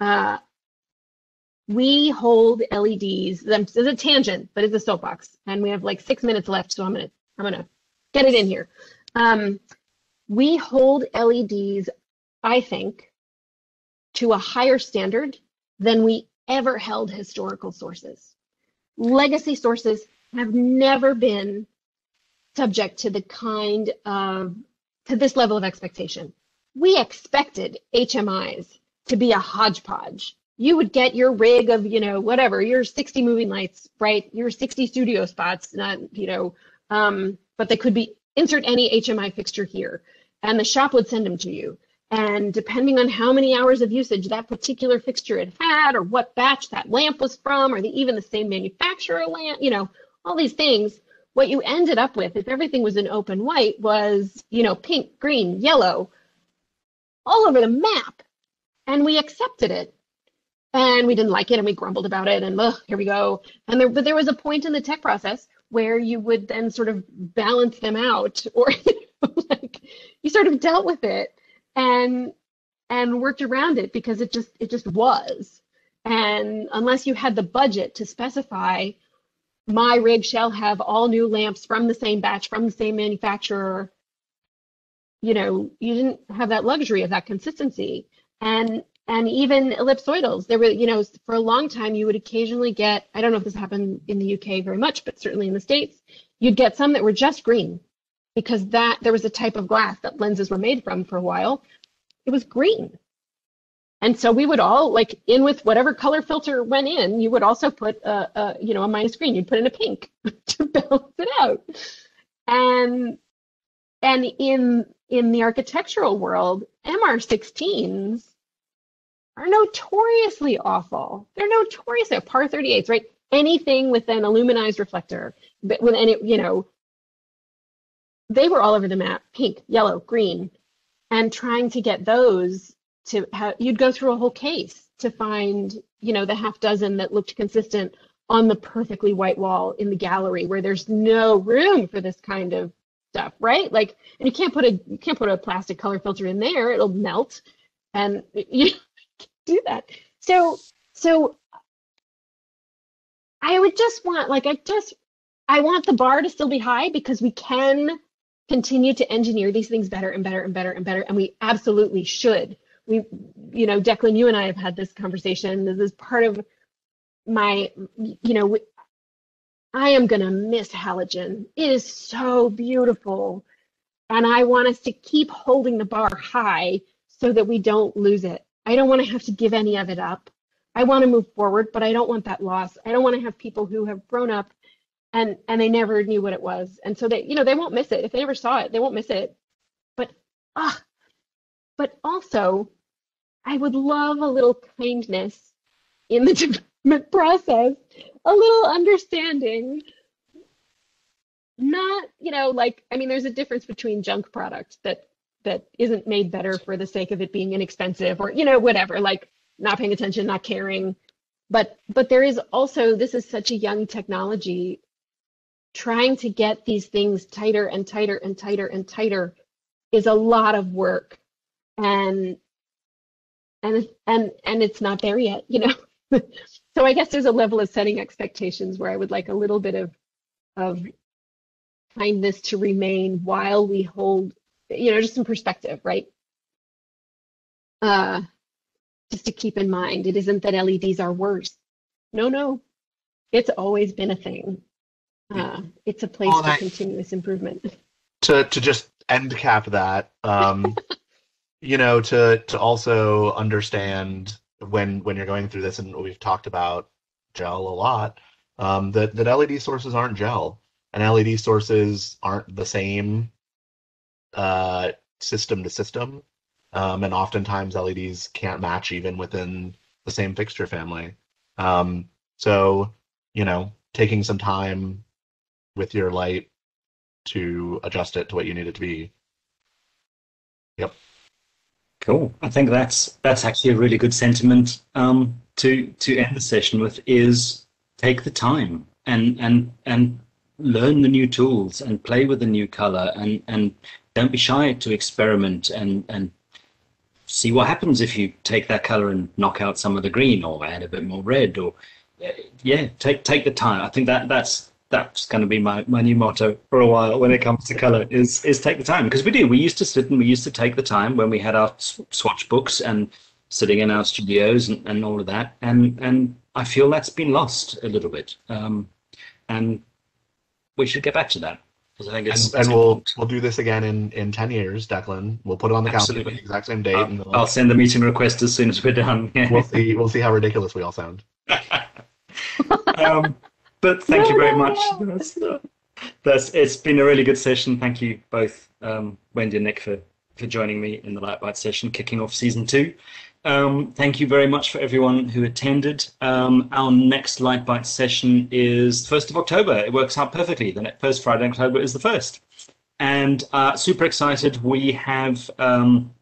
C: Uh, we hold LEDs. This is a tangent, but it's a soapbox, and we have like six minutes left, so I'm gonna I'm gonna get it in here. Um, we hold LEDs, I think, to a higher standard than we ever held historical sources. Legacy sources have never been subject to the kind of to this level of expectation we expected HMIs to be a hodgepodge. You would get your rig of, you know, whatever, your 60 moving lights, right? Your 60 studio spots, not, you know, um, but they could be insert any HMI fixture here. And the shop would send them to you. And depending on how many hours of usage that particular fixture had had, or what batch that lamp was from, or the, even the same manufacturer lamp, you know, all these things, what you ended up with, if everything was in open white, was, you know, pink, green, yellow, all over the map. And we accepted it. And we didn't like it and we grumbled about it and ugh, here we go. And there but there was a point in the tech process where you would then sort of balance them out or like you sort of dealt with it and and worked around it because it just it just was. And unless you had the budget to specify my rig shall have all new lamps from the same batch from the same manufacturer you know, you didn't have that luxury of that consistency. And and even ellipsoidals, there were, you know, for a long time you would occasionally get, I don't know if this happened in the UK very much, but certainly in the States, you'd get some that were just green because that there was a type of glass that lenses were made from for a while. It was green. and so we would all like in with whatever color filter went in, you would also put a, a you know a minus green. You'd put in a pink to balance it out. And and in in the architectural world, MR16s are notoriously awful. They're notoriously par 38s, right? Anything with an aluminized reflector, but with any, you know, they were all over the map, pink, yellow, green, and trying to get those to have, you'd go through a whole case to find, you know, the half dozen that looked consistent on the perfectly white wall in the gallery where there's no room for this kind of stuff, right? Like, and you can't put a you can't put a plastic color filter in there; it'll melt, and you can't do that. So, so I would just want, like, I just I want the bar to still be high because we can continue to engineer these things better and better and better and better, and we absolutely should. We, you know, Declan, you and I have had this conversation. This is part of my, you know, I am going to miss halogen. It is so beautiful. And I want us to keep holding the bar high so that we don't lose it. I don't want to have to give any of it up. I want to move forward, but I don't want that loss. I don't want to have people who have grown up and and they never knew what it was. And so they, you know, they won't miss it. If they never saw it, they won't miss it. But ah, but also I would love a little kindness in the development process a little understanding not you know like i mean there's a difference between junk product that that isn't made better for the sake of it being inexpensive or you know whatever like not paying attention not caring but but there is also this is such a young technology trying to get these things tighter and tighter and tighter and tighter is a lot of work and and and and it's not there yet you know so I guess there's a level of setting expectations where I would like a little bit of of kindness to remain while we hold, you know, just some perspective, right? Uh, just to keep in mind, it isn't that LEDs are worse. No, no, it's always been a thing. Uh, it's a place for continuous improvement.
B: To to just end cap that, um, you know, to to also understand when when you're going through this, and we've talked about gel a lot, um, that that LED sources aren't gel, and LED sources aren't the same uh, system to system, um, and oftentimes LEDs can't match even within the same fixture family. Um, so, you know, taking some time with your light to adjust it to what you need it to be. Yep.
A: Cool. I think that's that's actually a really good sentiment um, to to end the session with. Is take the time and and and learn the new tools and play with the new color and and don't be shy to experiment and and see what happens if you take that color and knock out some of the green or add a bit more red or yeah take take the time i think that that's that's going to be my, my new motto for a while when it comes to color is is take the time. Because we do we used to sit and we used to take the time when we had our swatch books and sitting in our studios and, and all of that and and i feel that's been lost a little bit um, and we should get back to that.
B: I think it's, and, and we'll we'll do this again in in 10 years declan. We'll put it on the Absolutely. calendar the exact same date
A: uh, i'll send the meeting request as soon as we're done.
B: We'll see we'll see how ridiculous we all sound.
A: Um, but thank you very much. That's, that's, it's been a really good session. Thank you both, um, Wendy and Nick, for, for joining me in the Light Byte session, kicking off season two. Um, thank you very much for everyone who attended. Um, our next Light Byte session is 1st of October. It works out perfectly. The first Friday in October is the first. And uh, super excited. We have um,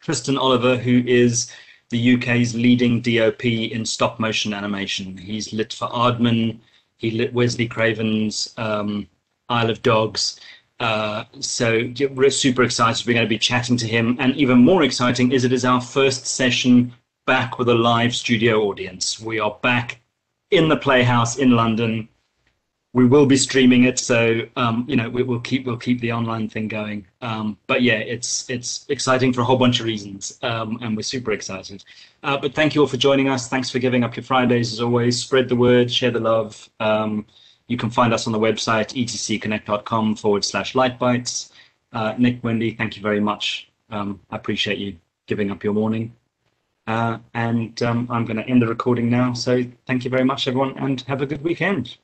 A: Tristan Oliver, who is the UK's leading DOP in stop motion animation. He's lit for Aardman, he lit Wesley Craven's um, Isle of Dogs. Uh, so we're super excited. We're going to be chatting to him, and even more exciting is it is our first session back with a live studio audience. We are back in the Playhouse in London we will be streaming it, so um, you know we, will keep we'll keep the online thing going. Um, but yeah, it's it's exciting for a whole bunch of reasons, um, and we're super excited. Uh, but thank you all for joining us. Thanks for giving up your Fridays as always. Spread the word, share the love. Um, you can find us on the website etcconnect.com forward slash lightbytes. Uh, Nick, Wendy, thank you very much. Um, I appreciate you giving up your morning. Uh, and um, I'm going to end the recording now. So thank you very much, everyone, and have a good weekend.